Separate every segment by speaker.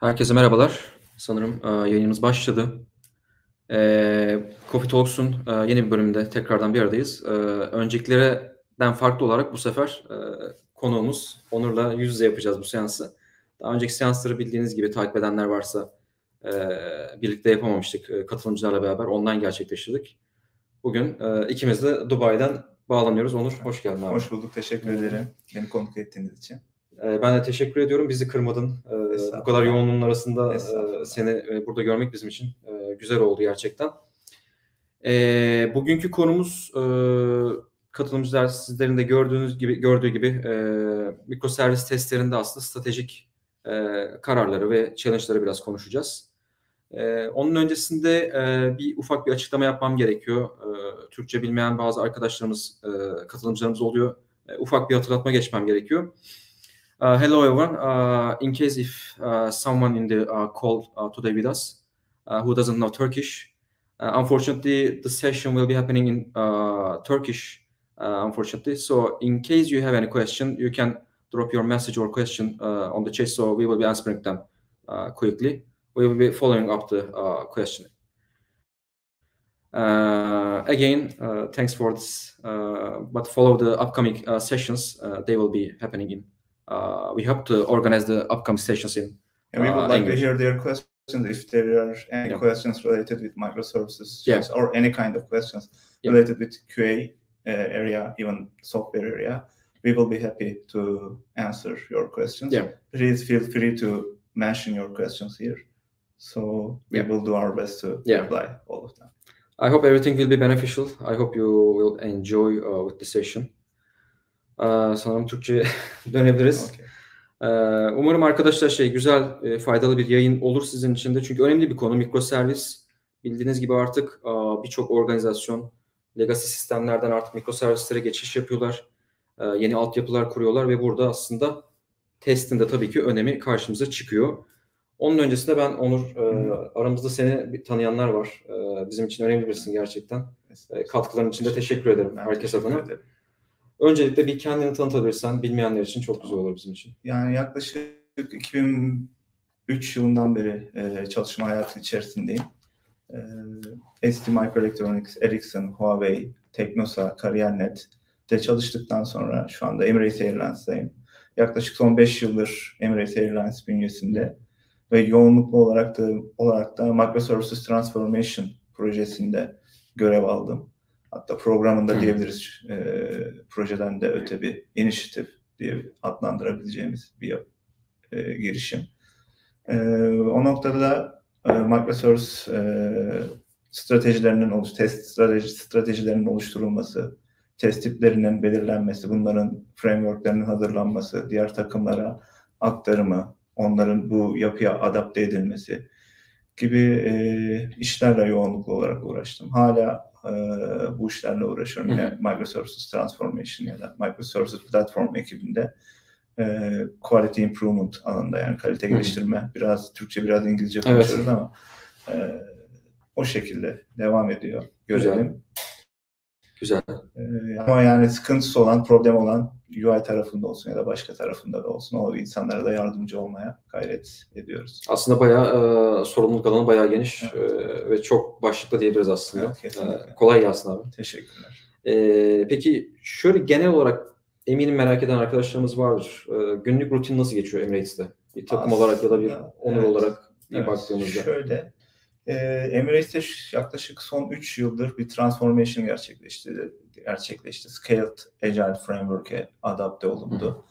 Speaker 1: Herkese merhabalar. Sanırım e, yayınımız başladı. E, Coffee Talks'un e, yeni bir bölümünde tekrardan bir aradayız. E, öncekilerden farklı olarak bu sefer e, konuğumuz Onur'la yüz yüze yapacağız bu seansı. Daha önceki seansları bildiğiniz gibi takip edenler varsa e, birlikte yapamamıştık e, katılımcılarla beraber. Online gerçekleştirdik. Bugün e, ikimiz de Dubai'den bağlanıyoruz. Onur hoş geldin abi.
Speaker 2: Hoş bulduk. Teşekkür ederim. Beni konuk ettiğiniz için.
Speaker 1: Ee, ben de teşekkür ediyorum. Bizi kırmadın. Bu kadar yoğunluğun arasında e, seni e, burada görmek bizim için e, güzel oldu gerçekten. Ee, bugünkü konumuz katılımcılar sizlerin de gördüğünüz gibi gördüğü gibi mikroservis testlerinde aslında stratejik kararları ve challenge'ları biraz konuşacağız. Onun öncesinde bir ufak bir açıklama yapmam gerekiyor. Türkçe bilmeyen bazı arkadaşlarımız, katılımcılarımız oluyor. Ufak bir hatırlatma geçmem gerekiyor. Uh, hello, everyone. Uh, in case if uh, someone in the uh, call uh, today with us uh, who doesn't know Turkish, unfortunately, the session will be happening in Turkish, unfortunately. So in case you have any question, you can drop your message or question on the chat, so we will be answering them quickly. We will be following up the question. Uh, again, uh, thanks for this. Uh, but follow the upcoming sessions. they will be happening in we hope to organize the upcoming sessions in.
Speaker 2: And we would uh, like English. to hear their questions if there are any yeah. questions related with microservices yeah. or any kind of questions yeah. related with QA uh, area, even software area. We will be happy to answer your questions.
Speaker 1: Yeah.
Speaker 2: Please feel free to mention your questions here. So we will do our best to reply all of them.
Speaker 1: I hope everything will be beneficial. I hope you will enjoy uh, with the session. Ee, sanırım Türkçe dönebiliriz. Okay. Ee, umarım arkadaşlar şey güzel, e, faydalı bir yayın olur sizin için de. Çünkü önemli bir konu mikroservis. Bildiğiniz gibi artık birçok organizasyon legacy sistemlerden artık mikroservislere geçiş yapıyorlar. Ee, yeni altyapılar kuruyorlar ve burada aslında testin de tabii ki önemi karşımıza çıkıyor. Onun öncesinde ben Onur, e, aramızda seni tanıyanlar var. bizim için önemli birisin gerçekten. katkıların için de teşekkür ederim herkes adına. Ederim. Öncelikle bir kendini tanıtabilirsen bilmeyenler için çok güzel olur bizim için.
Speaker 2: Yani yaklaşık 2003 yılından beri e, çalışma hayatı içerisindeyim. E, ST Microelectronics, Ericsson, Huawei, Teknosa, Kariyer.net de çalıştıktan sonra şu anda Emirates Airlines'dayım. Yaklaşık son 5 yıldır Emirates Airlines bünyesinde ve yoğunluklu olarak da olarak da Microservices Transformation projesinde görev aldım. Hatta programında Hı. diyebiliriz e, projeden de öte bir inisiyatif diye adlandırabileceğimiz bir e, girişim. E, o noktada da e, microservice e, stratejilerinin oluş, test strateji, stratejilerinin oluşturulması, test tiplerinin belirlenmesi, bunların frameworklerinin hazırlanması, diğer takımlara aktarımı, onların bu yapıya adapte edilmesi gibi e, işlerle yoğunluklu olarak uğraştım. Hala e, bu işlerle uğraşıyorum. Yine Microservices Transformation ya da Microservices Platform ekibinde e, Quality Improvement alanında yani kalite geliştirme. Biraz Türkçe biraz İngilizce konuşuyoruz evet. ama e, o şekilde devam ediyor görelim.
Speaker 1: Güzel.
Speaker 2: Ee, ama yani sıkıntısı olan, problem olan UI tarafında olsun ya da başka tarafında da olsun o insanlara da yardımcı olmaya gayret ediyoruz.
Speaker 1: Aslında bayağı e, sorumluluk alanı bayağı geniş evet. e, ve çok başlıklı diyebiliriz aslında. Evet, e, kolay gelsin abi.
Speaker 2: Teşekkürler.
Speaker 1: E, peki şöyle genel olarak eminim merak eden arkadaşlarımız vardır. E, günlük rutin nasıl geçiyor Emirates'te? Bir takım aslında, olarak ya da bir onur evet, olarak bir evet, baktığımızda.
Speaker 2: Şöyle e, Emirates'te yaklaşık son 3 yıldır bir transformation gerçekleşti. Gerçekleşti. Scaled Agile Framework'e adapte olundu.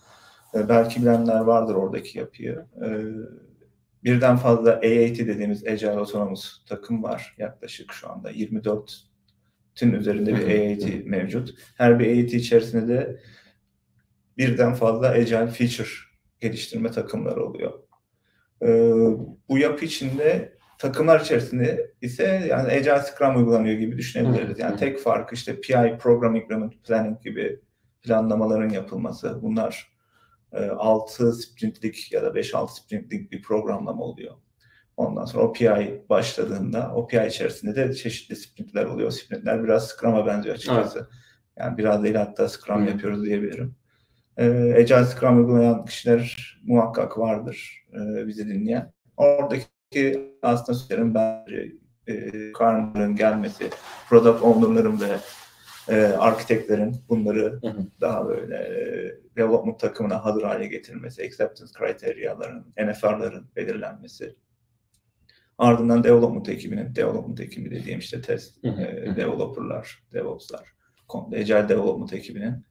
Speaker 2: E, belki bilenler vardır oradaki yapıyı. E, birden fazla AAT dediğimiz Agile Autonomous takım var yaklaşık şu anda. 24'ün üzerinde bir AAT mevcut. Her bir AAT içerisinde de birden fazla Agile feature geliştirme takımları oluyor. E, bu yapı içinde takımlar içerisinde ise yani Agile Scrum uygulanıyor gibi düşünebiliriz. Yani tek farkı işte PI, Program Increment Planning gibi planlamaların yapılması. Bunlar 6 e, sprintlik ya da 5-6 sprintlik bir programlama oluyor. Ondan sonra o PI başladığında o PI içerisinde de çeşitli sprintler oluyor. Sprintler biraz Scrum'a benziyor açıkçası. Evet. Yani biraz değil hatta Scrum Hı. yapıyoruz diyebilirim. Ee, Agile Scrum uygulayan kişiler muhakkak vardır e, bizi dinleyen. Oradaki ki aslında söylerim bence e, karnların gelmesi, product owner'ların ve e, arkitektlerin bunları hı hı. daha böyle e, development takımına hazır hale getirmesi, acceptance kriteriyaların, NFR'ların belirlenmesi. Ardından development ekibinin, development ekibi dediğim işte test, hı. E, developerlar, DevOps'lar, Agile development ekibinin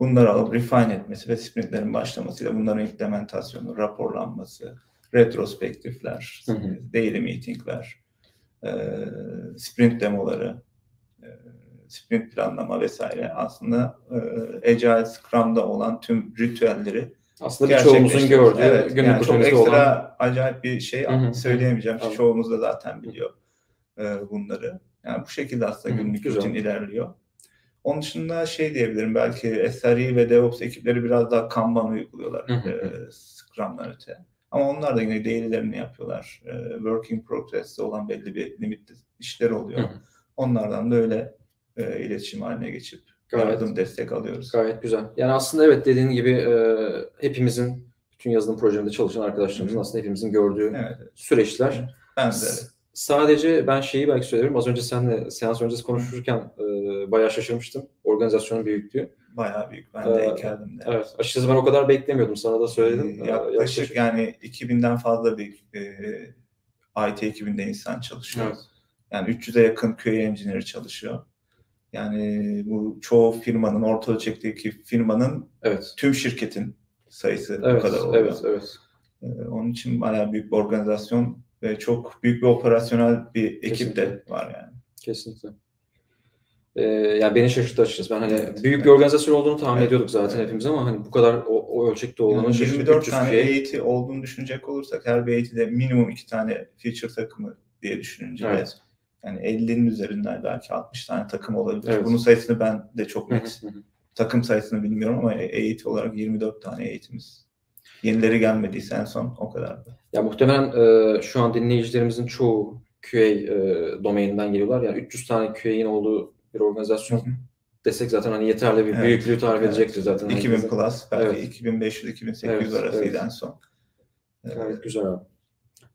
Speaker 2: bunları alıp refine etmesi ve sprintlerin başlamasıyla bunların implementasyonu, raporlanması, retrospektifler, hı hı. daily meetingler, e, sprint demoları, e, sprint planlama vesaire aslında e, Agile Scrum'da olan tüm ritüelleri
Speaker 1: aslında birçoğumuzun gördüğü
Speaker 2: evet, günlük yani çok ekstra olan... acayip bir şey hı hı. söyleyemeyeceğim. Hı. Çoğumuz da zaten biliyor e, bunları. Yani bu şekilde aslında günlük Güzel. rutin ilerliyor. Onun dışında şey diyebilirim belki SRE ve DevOps ekipleri biraz daha Kanban uyguluyorlar. Hı hı. E, Scrum'dan öte. Ama onlar da yine daily'lerini yapıyorlar. E, work in progress'te olan belli bir limitli işler oluyor. Hı hı. Onlardan da öyle e, iletişim haline geçip gayet, yardım, destek alıyoruz.
Speaker 1: Gayet güzel. Yani aslında evet dediğin gibi e, hepimizin bütün yazılım projelerinde çalışan arkadaşlarımızın aslında hepimizin gördüğü evet. süreçler.
Speaker 2: Ben de.
Speaker 1: Sadece ben şeyi belki söylerim. Az önce senle seans öncesi konuşurken e, bayağı şaşırmıştım. Organizasyonun büyüklüğü.
Speaker 2: Bayağı büyük. Ben de ee, de.
Speaker 1: Evet. Açıkçası ben o kadar beklemiyordum. Sana da söyledim.
Speaker 2: Ee, yaklaşık, yaklaşık yani 2000'den fazla bir e, IT ekibinde insan çalışıyor. Evet. Yani 300'e yakın QA engineer çalışıyor. Yani bu çoğu firmanın, orta ölçekteki firmanın evet. tüm şirketin sayısı evet, bu kadar oluyor.
Speaker 1: Evet, evet.
Speaker 2: Ee, onun için bayağı büyük bir organizasyon ve çok büyük bir operasyonel bir ekip Kesinlikle. de var yani.
Speaker 1: Kesinlikle. Ee, yani beni şaşırttı açıkçası. Ben hani evet, büyük evet. bir organizasyon olduğunu tahmin evet, ediyorduk zaten evet. hepimiz ama hani bu kadar o, o ölçekte olduğunu
Speaker 2: yani 24 tane şey. eğiti olduğunu düşünecek olursak her bir eğitide minimum iki tane feature takımı diye düşününce evet. yani 50'nin üzerinden belki 60 tane takım olabilir. Evet. Bunun sayısını ben de çok net takım sayısını bilmiyorum ama eğit olarak 24 tane eğitimiz. Yenileri gelmediyse en son o kadardı.
Speaker 1: Ya muhtemelen e, şu an dinleyicilerimizin çoğu QA e, domaininden geliyorlar. Yani 300 tane QA'in olduğu bir organizasyon Hı-hı. desek zaten hani yeterli bir evet. büyüklüğü tarif evet. edecektir zaten.
Speaker 2: 2000 hani plus belki evet. 2500-2800 evet. arasıydı evet. en son.
Speaker 1: Evet, güzel abi.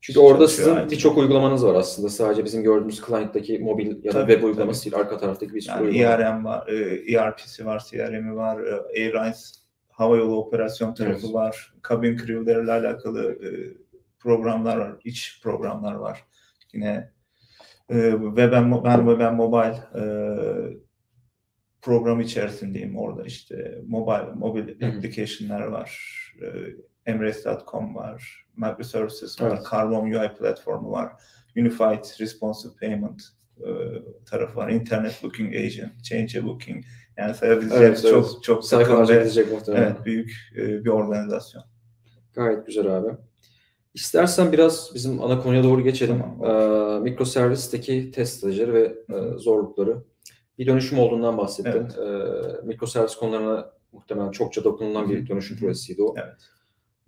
Speaker 1: Çünkü orada sizin birçok uygulamanız var aslında. Sadece bizim gördüğümüz client'taki mobil ya da tabii, web uygulaması tabii. değil. Arka taraftaki bir sürü
Speaker 2: yani uygulama. ERM var, ERP'si var, CRM'i var, e, Airlines hava yolu operasyon tarafı evet. var. Cabin crew'lerle alakalı e, programlar var, iç programlar var. Yine e, web and, ben web and mobile e, program içerisindeyim orada işte mobile mobil application'lar var. E, Emirates.com var, microservices var, evet. Carbon UI platformu var, Unified Responsive Payment e, tarafı var, Internet Booking Agent, Change Booking. Yani sayabileceğim evet, çok evet. çok
Speaker 1: sayfalarca gidecek muhtemelen.
Speaker 2: Evet, büyük e, bir organizasyon.
Speaker 1: Gayet güzel abi. İstersen biraz bizim ana konuya doğru geçelim. Tamam, ee, mikroservisteki test stratejileri ve e, zorlukları. Bir dönüşüm olduğundan bahsettin. Evet. Ee, mikroservis konularına muhtemelen çokça dokunulan bir dönüşüm projesiydi o.
Speaker 2: Evet.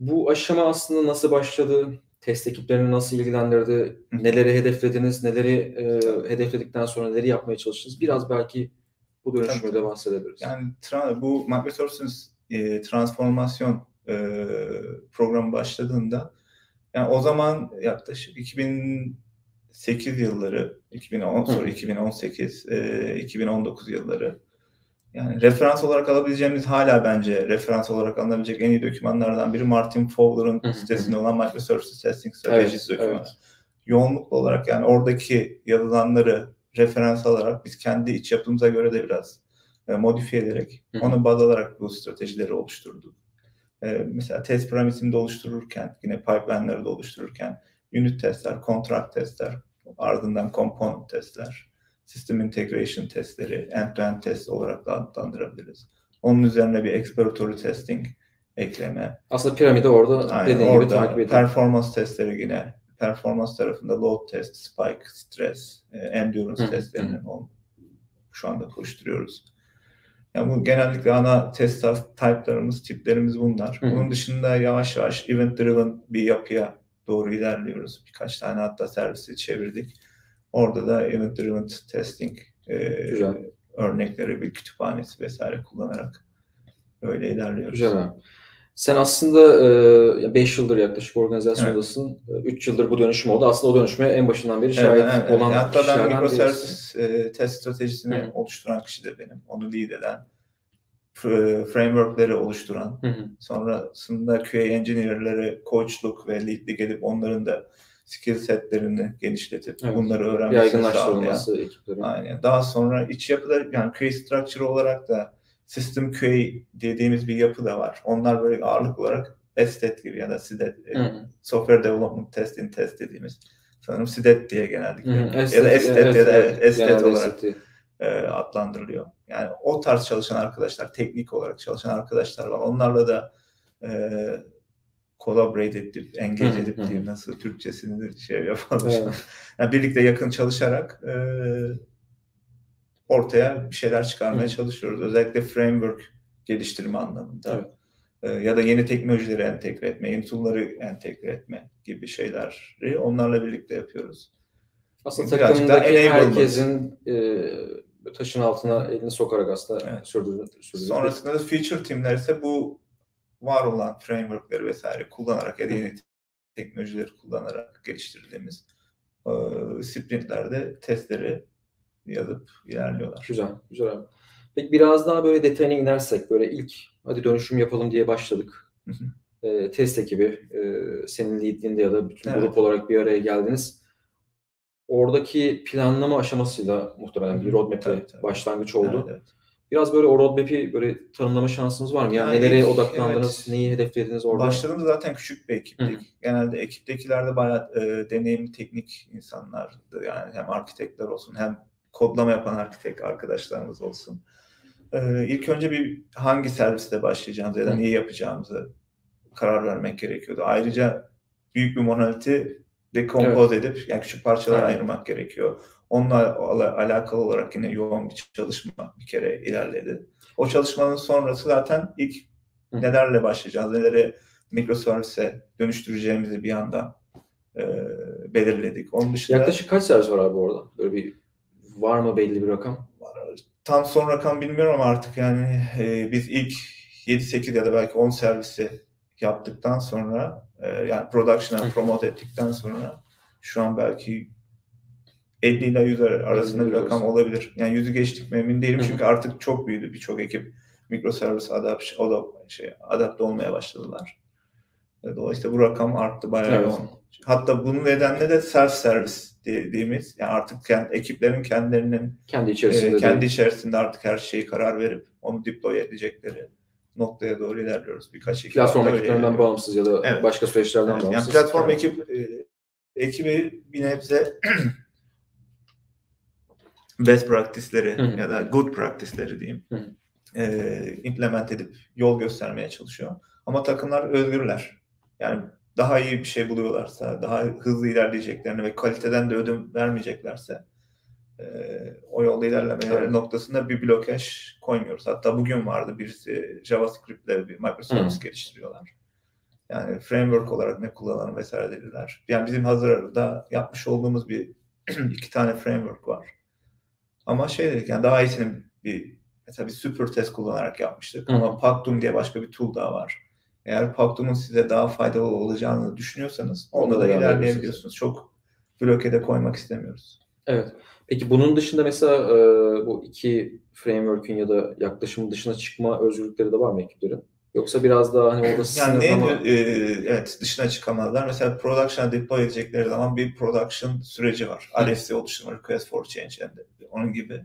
Speaker 1: Bu aşama aslında nasıl başladı? Test ekiplerini nasıl ilgilendirdi? Neleri hedeflediniz? Neleri e, hedefledikten sonra neleri yapmaya çalıştınız? Biraz belki bu dönüşümü de bahsedebiliriz.
Speaker 2: Yani bu Microservices e, transformasyon e, programı başladığında yani o zaman yaklaşık 2008 yılları, 2010 sonra 2018, e, 2019 yılları yani referans olarak alabileceğimiz hala bence referans olarak alınabilecek en iyi dokümanlardan biri Martin Fowler'ın sitesinde olan Microservices Testing Strategies evet, dokümanı. Evet. Yoğunluklu olarak yani oradaki yazılanları referans alarak biz kendi iç yapımıza göre de biraz e, modifiye ederek onu baz alarak bu stratejileri oluşturduk. E, mesela test parametrini de oluştururken yine pipeline'ları da oluştururken unit testler, contract testler, ardından component testler, System Integration testleri, end-to-end test olarak da adlandırabiliriz. Onun üzerine bir exploratory testing ekleme.
Speaker 1: Aslında piramide orada
Speaker 2: Aynen, dediğin orada gibi takip ediyor. Performans testleri yine performans tarafında load test, spike, stress, e, endurance testlerinin şu anda koşturuyoruz. Yani bu genellikle ana test type'larımız, tiplerimiz bunlar. Hı. Bunun dışında yavaş yavaş event driven bir yapıya doğru ilerliyoruz. Birkaç tane hatta servisi çevirdik. Orada da event driven testing e, örnekleri, bir kütüphanesi vesaire kullanarak öyle ilerliyoruz.
Speaker 1: Güzel abi. Sen aslında 5 e, yıldır yaklaşık organizasyondasın. 3 evet. yıldır bu dönüşüm oldu. Aslında o dönüşüme en başından beri şahit evet, evet, olan
Speaker 2: Hatta ben mikroservis e, test stratejisini Hı. oluşturan kişi de benim. Onu lead eden, frameworkleri oluşturan, Hı. sonrasında QA engineer'ları coachluk ve leadlik edip onların da skill setlerini genişletip evet. bunları öğrenmesini sağlayan. Aynen. Daha sonra iç yapıda yani QA structure olarak da System QA dediğimiz bir yapı da var. Onlar böyle ağırlık olarak STET gibi ya da SIDET, e, Software Development Testing Test dediğimiz sanırım SIDET diye genellikle hı. ya da STET ya da STET olarak e, adlandırılıyor. Yani o tarz çalışan arkadaşlar, teknik olarak çalışan arkadaşlar var. Onlarla da e, collaborate edip, engage edip diyeyim nasıl Türkçesini şey yapalım. Evet. Yani birlikte yakın çalışarak e, ortaya bir şeyler çıkarmaya Hı. çalışıyoruz. Özellikle framework geliştirme anlamında. Evet. Ee, ya da yeni teknolojileri entegre etme, yeni tool'ları entegre etme gibi şeyleri onlarla birlikte yapıyoruz.
Speaker 1: Aslında takımdaki herkesin e, taşın altına elini sokarak aslında evet. sürdürüyor.
Speaker 2: Sonrasında da feature teamler ise bu var olan frameworkleri vesaire kullanarak ya da yeni teknolojileri kullanarak geliştirdiğimiz e, sprintlerde testleri yazıp ilerliyorlar.
Speaker 1: Güzel, güzel abi. Peki biraz daha böyle detayına inersek böyle ilk hadi dönüşüm yapalım diye başladık. E, test ekibi e, senin liderliğinde ya da bütün evet. grup olarak bir araya geldiniz. Oradaki planlama aşamasıyla muhtemelen bir roadmap'e başlangıç oldu. Evet, evet. Biraz böyle o roadmap'i böyle tanımlama şansınız var mı? Yani, yani nelere odaklandınız, evet. neyi hedeflediniz orada?
Speaker 2: Başladığımız zaten küçük bir ekiptik. Hı. Genelde ekiptekiler de bayağı e, deneyimli teknik insanlardı. Yani hem arkitektler olsun hem kodlama yapan arkitek arkadaşlarımız olsun. Ee, ilk önce bir hangi serviste başlayacağımızı ya da neyi yapacağımızı karar vermek gerekiyordu. Ayrıca büyük bir monoliti dekompoz evet. edip yani küçük parçalara evet. ayırmak gerekiyor. Onunla alakalı olarak yine yoğun bir çalışma bir kere ilerledi. O çalışmanın sonrası zaten ilk Hı. nelerle başlayacağız, neleri mikroservise dönüştüreceğimizi bir anda e, belirledik. Onun dışında
Speaker 1: yaklaşık kaç servis var abi orada? Böyle bir Var mı belli bir rakam?
Speaker 2: Tam son rakam bilmiyorum ama artık yani e, biz ilk 7-8 ya da belki 10 servisi yaptıktan sonra e, yani production'a promote ettikten sonra şu an belki 50 ile 100 arasında bir rakam olabilir. Yani yüzü geçtik mi emin değilim çünkü artık çok büyüdü birçok ekip mikroservis adapt, şey, adapte olmaya başladılar. Dolayısıyla bu rakam arttı bayağı evet. Hatta bunun nedenle de self servis dediğimiz yani artık kendi, ekiplerin kendilerinin
Speaker 1: kendi içerisinde
Speaker 2: e, kendi içerisinde artık her şeyi karar verip onu deploy edecekleri noktaya doğru ilerliyoruz. Birkaç ekip
Speaker 1: platform ekiplerinden bağımsız ya da evet. başka süreçlerden evet, bağımsız.
Speaker 2: Yani platform ekip e, ekibi bir nebze best practice'leri Hı-hı. ya da good practice'leri diyeyim. E, implement edip yol göstermeye çalışıyor. Ama takımlar özgürler. Yani daha iyi bir şey buluyorlarsa, daha hızlı ilerleyeceklerini ve kaliteden de ödün vermeyeceklerse e, o yolda ilerlemeleri evet. noktasında bir blokaj koymuyoruz. Hatta bugün vardı birisi JavaScript ile bir microservice geliştiriyorlar. Yani framework olarak ne kullanalım vesaire dediler. Yani bizim hazırda yapmış olduğumuz bir iki tane framework var. Ama şey dedik yani daha iyisini bir mesela bir super test kullanarak yapmıştık. Hı. Ama Pactum diye başka bir tool daha var. Eğer Pactum'un size daha faydalı olacağını düşünüyorsanız onda da ilerleyebiliyorsunuz. Çok blokede koymak istemiyoruz.
Speaker 1: Evet. Peki bunun dışında mesela e, bu iki framework'ün ya da yaklaşımın dışına çıkma özgürlükleri de var mı ekiplerin? Yoksa biraz daha hani orada
Speaker 2: yani ne, ama... e, evet dışına çıkamazlar. Mesela production'a deploy edecekleri zaman bir production süreci var. RFC oluşturma, request for change yani onun gibi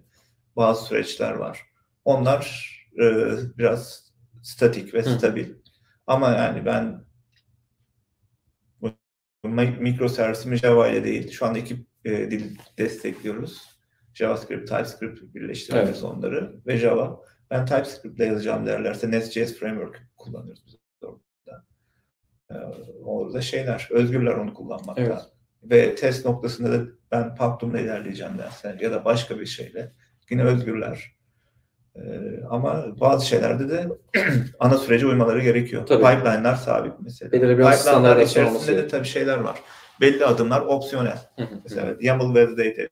Speaker 2: bazı süreçler var. Onlar e, biraz statik ve stabil. Ama yani ben mikroservisimi Java ile değil. Şu anda iki e, dil destekliyoruz. JavaScript, TypeScript birleştiriyoruz evet. onları ve Java. Ben TypeScript ile yazacağım derlerse Nest.js Framework kullanıyoruz biz orada. Ee, orada şeyler, özgürler onu kullanmakta. Evet. Ve test noktasında da ben Pactum'la ilerleyeceğim derse ya da başka bir şeyle yine özgürler. Ee, ama bazı şeylerde de ana sürece uymaları gerekiyor. Tabii. Pipeline'lar sabit mesela. Pipeline'lar içerisinde de tabii şeyler var. Belli adımlar opsiyonel. mesela YAML validate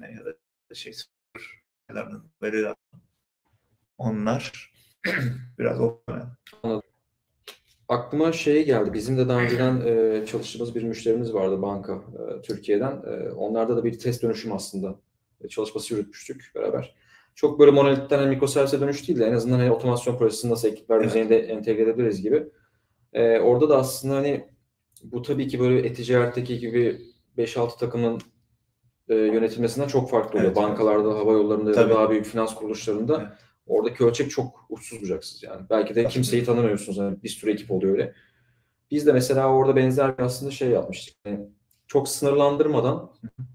Speaker 2: ya da şey veri onlar biraz opsiyonel.
Speaker 1: Aklıma şey geldi. Bizim de daha önceden e, çalıştığımız bir müşterimiz vardı banka e, Türkiye'den. E, onlarda da bir test dönüşüm aslında e, çalışması yürütmüştük beraber çok böyle monolitten hani mikroservise dönüş değil de en azından hani otomasyon projesini nasıl ekipler evet. düzeyinde entegre edebiliriz gibi. Ee, orada da aslında hani bu tabii ki böyle e-ticaretteki gibi 5-6 takımın e, yönetilmesinden çok farklı oluyor. Evet, Bankalarda, evet. hava yollarında ya da daha büyük finans kuruluşlarında evet. oradaki ölçek çok uçsuz bucaksız yani. Belki de kimseyi tanımıyorsunuz. Yani bir sürü ekip oluyor öyle. Biz de mesela orada benzer bir aslında şey yapmıştık. Yani çok sınırlandırmadan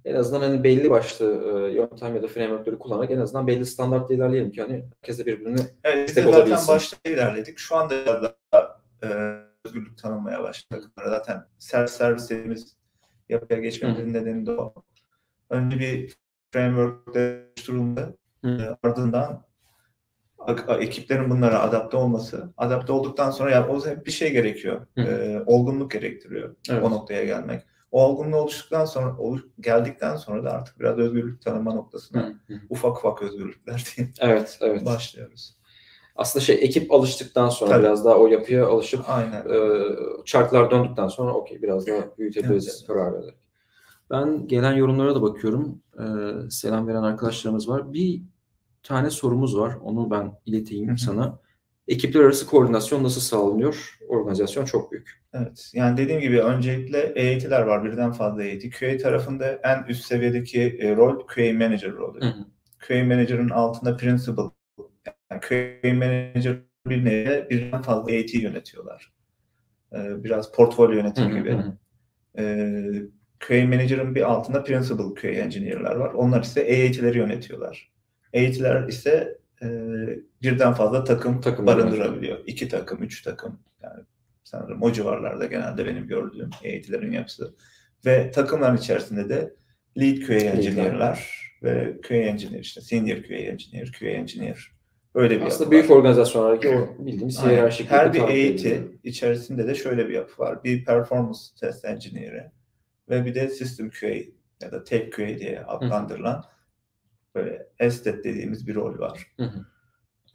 Speaker 1: en azından hani belli başlı e, yöntem ya da frameworkleri kullanarak en azından belli standartla ilerleyelim ki hani herkes de birbirini
Speaker 2: evet, destek olabilsin. Zaten başta ilerledik. Şu anda da e, özgürlük tanımaya başladık. Zaten self servis dediğimiz yapıya geçmemizin nedeni de o. Önce bir framework oluşturuldu. E, ardından ekiplerin bunlara adapte olması, adapte olduktan sonra ya o bir şey gerekiyor. E, olgunluk gerektiriyor evet. o noktaya gelmek. O olgunluğu oluştuktan sonra oluş, geldikten sonra da artık biraz özgürlük tanıma noktasına ufak ufak özgürlükler diyeyim.
Speaker 1: Evet, evet.
Speaker 2: Başlıyoruz.
Speaker 1: Aslında şey ekip alıştıktan sonra Tabii. biraz daha o yapıya alışıp
Speaker 2: Aynen.
Speaker 1: E, çarklar döndükten sonra okey biraz daha büyütebiliriz evet. karar vererek. Ben gelen yorumlara da bakıyorum. Ee, selam veren arkadaşlarımız var. Bir tane sorumuz var. Onu ben ileteyim sana. Ekipler arası koordinasyon nasıl sağlanıyor? Organizasyon çok büyük.
Speaker 2: Evet. Yani dediğim gibi öncelikle EAT'ler var. Birden fazla EAT. QA tarafında en üst seviyedeki e, rol QA Manager rolü. Hı hı. QA Manager'ın altında Principal. Yani QA Manager bir neyle birden fazla EAT yönetiyorlar. Ee, biraz portfolyo yönetimi gibi. Hı. Ee, QA Manager'ın bir altında Principal QA Engineer'lar var. Onlar ise EAT'leri yönetiyorlar. EAT'ler ise e, birden fazla takım, takım barındırabiliyor. Evet. İki takım, üç takım. Yani sanırım o civarlarda genelde benim gördüğüm eğitilerin yapısı. Ve takımların içerisinde de lead QA engineer'lar ve QA engineer işte senior QA engineer, QA engineer öyle bir
Speaker 1: Aslında büyük organizasyonlardaki o bildiğimiz hiyerarşik
Speaker 2: Her bir eğiti içerisinde de şöyle bir yapı var. Bir performance test engineer'i ve bir de system QA ya da tech QA diye adlandırılan Hı. Böyle estet dediğimiz bir rol var. Hı hı.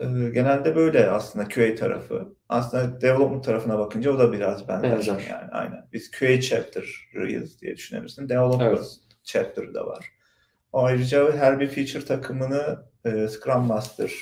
Speaker 2: Ee, genelde böyle aslında QA tarafı. Aslında development tarafına bakınca o da biraz benzer. benzer. Yani aynen. Biz QA chapter'ıyız diye düşünebilirsin. Development evet. chapter'ı da var. Ayrıca her bir feature takımını e, Scrum Master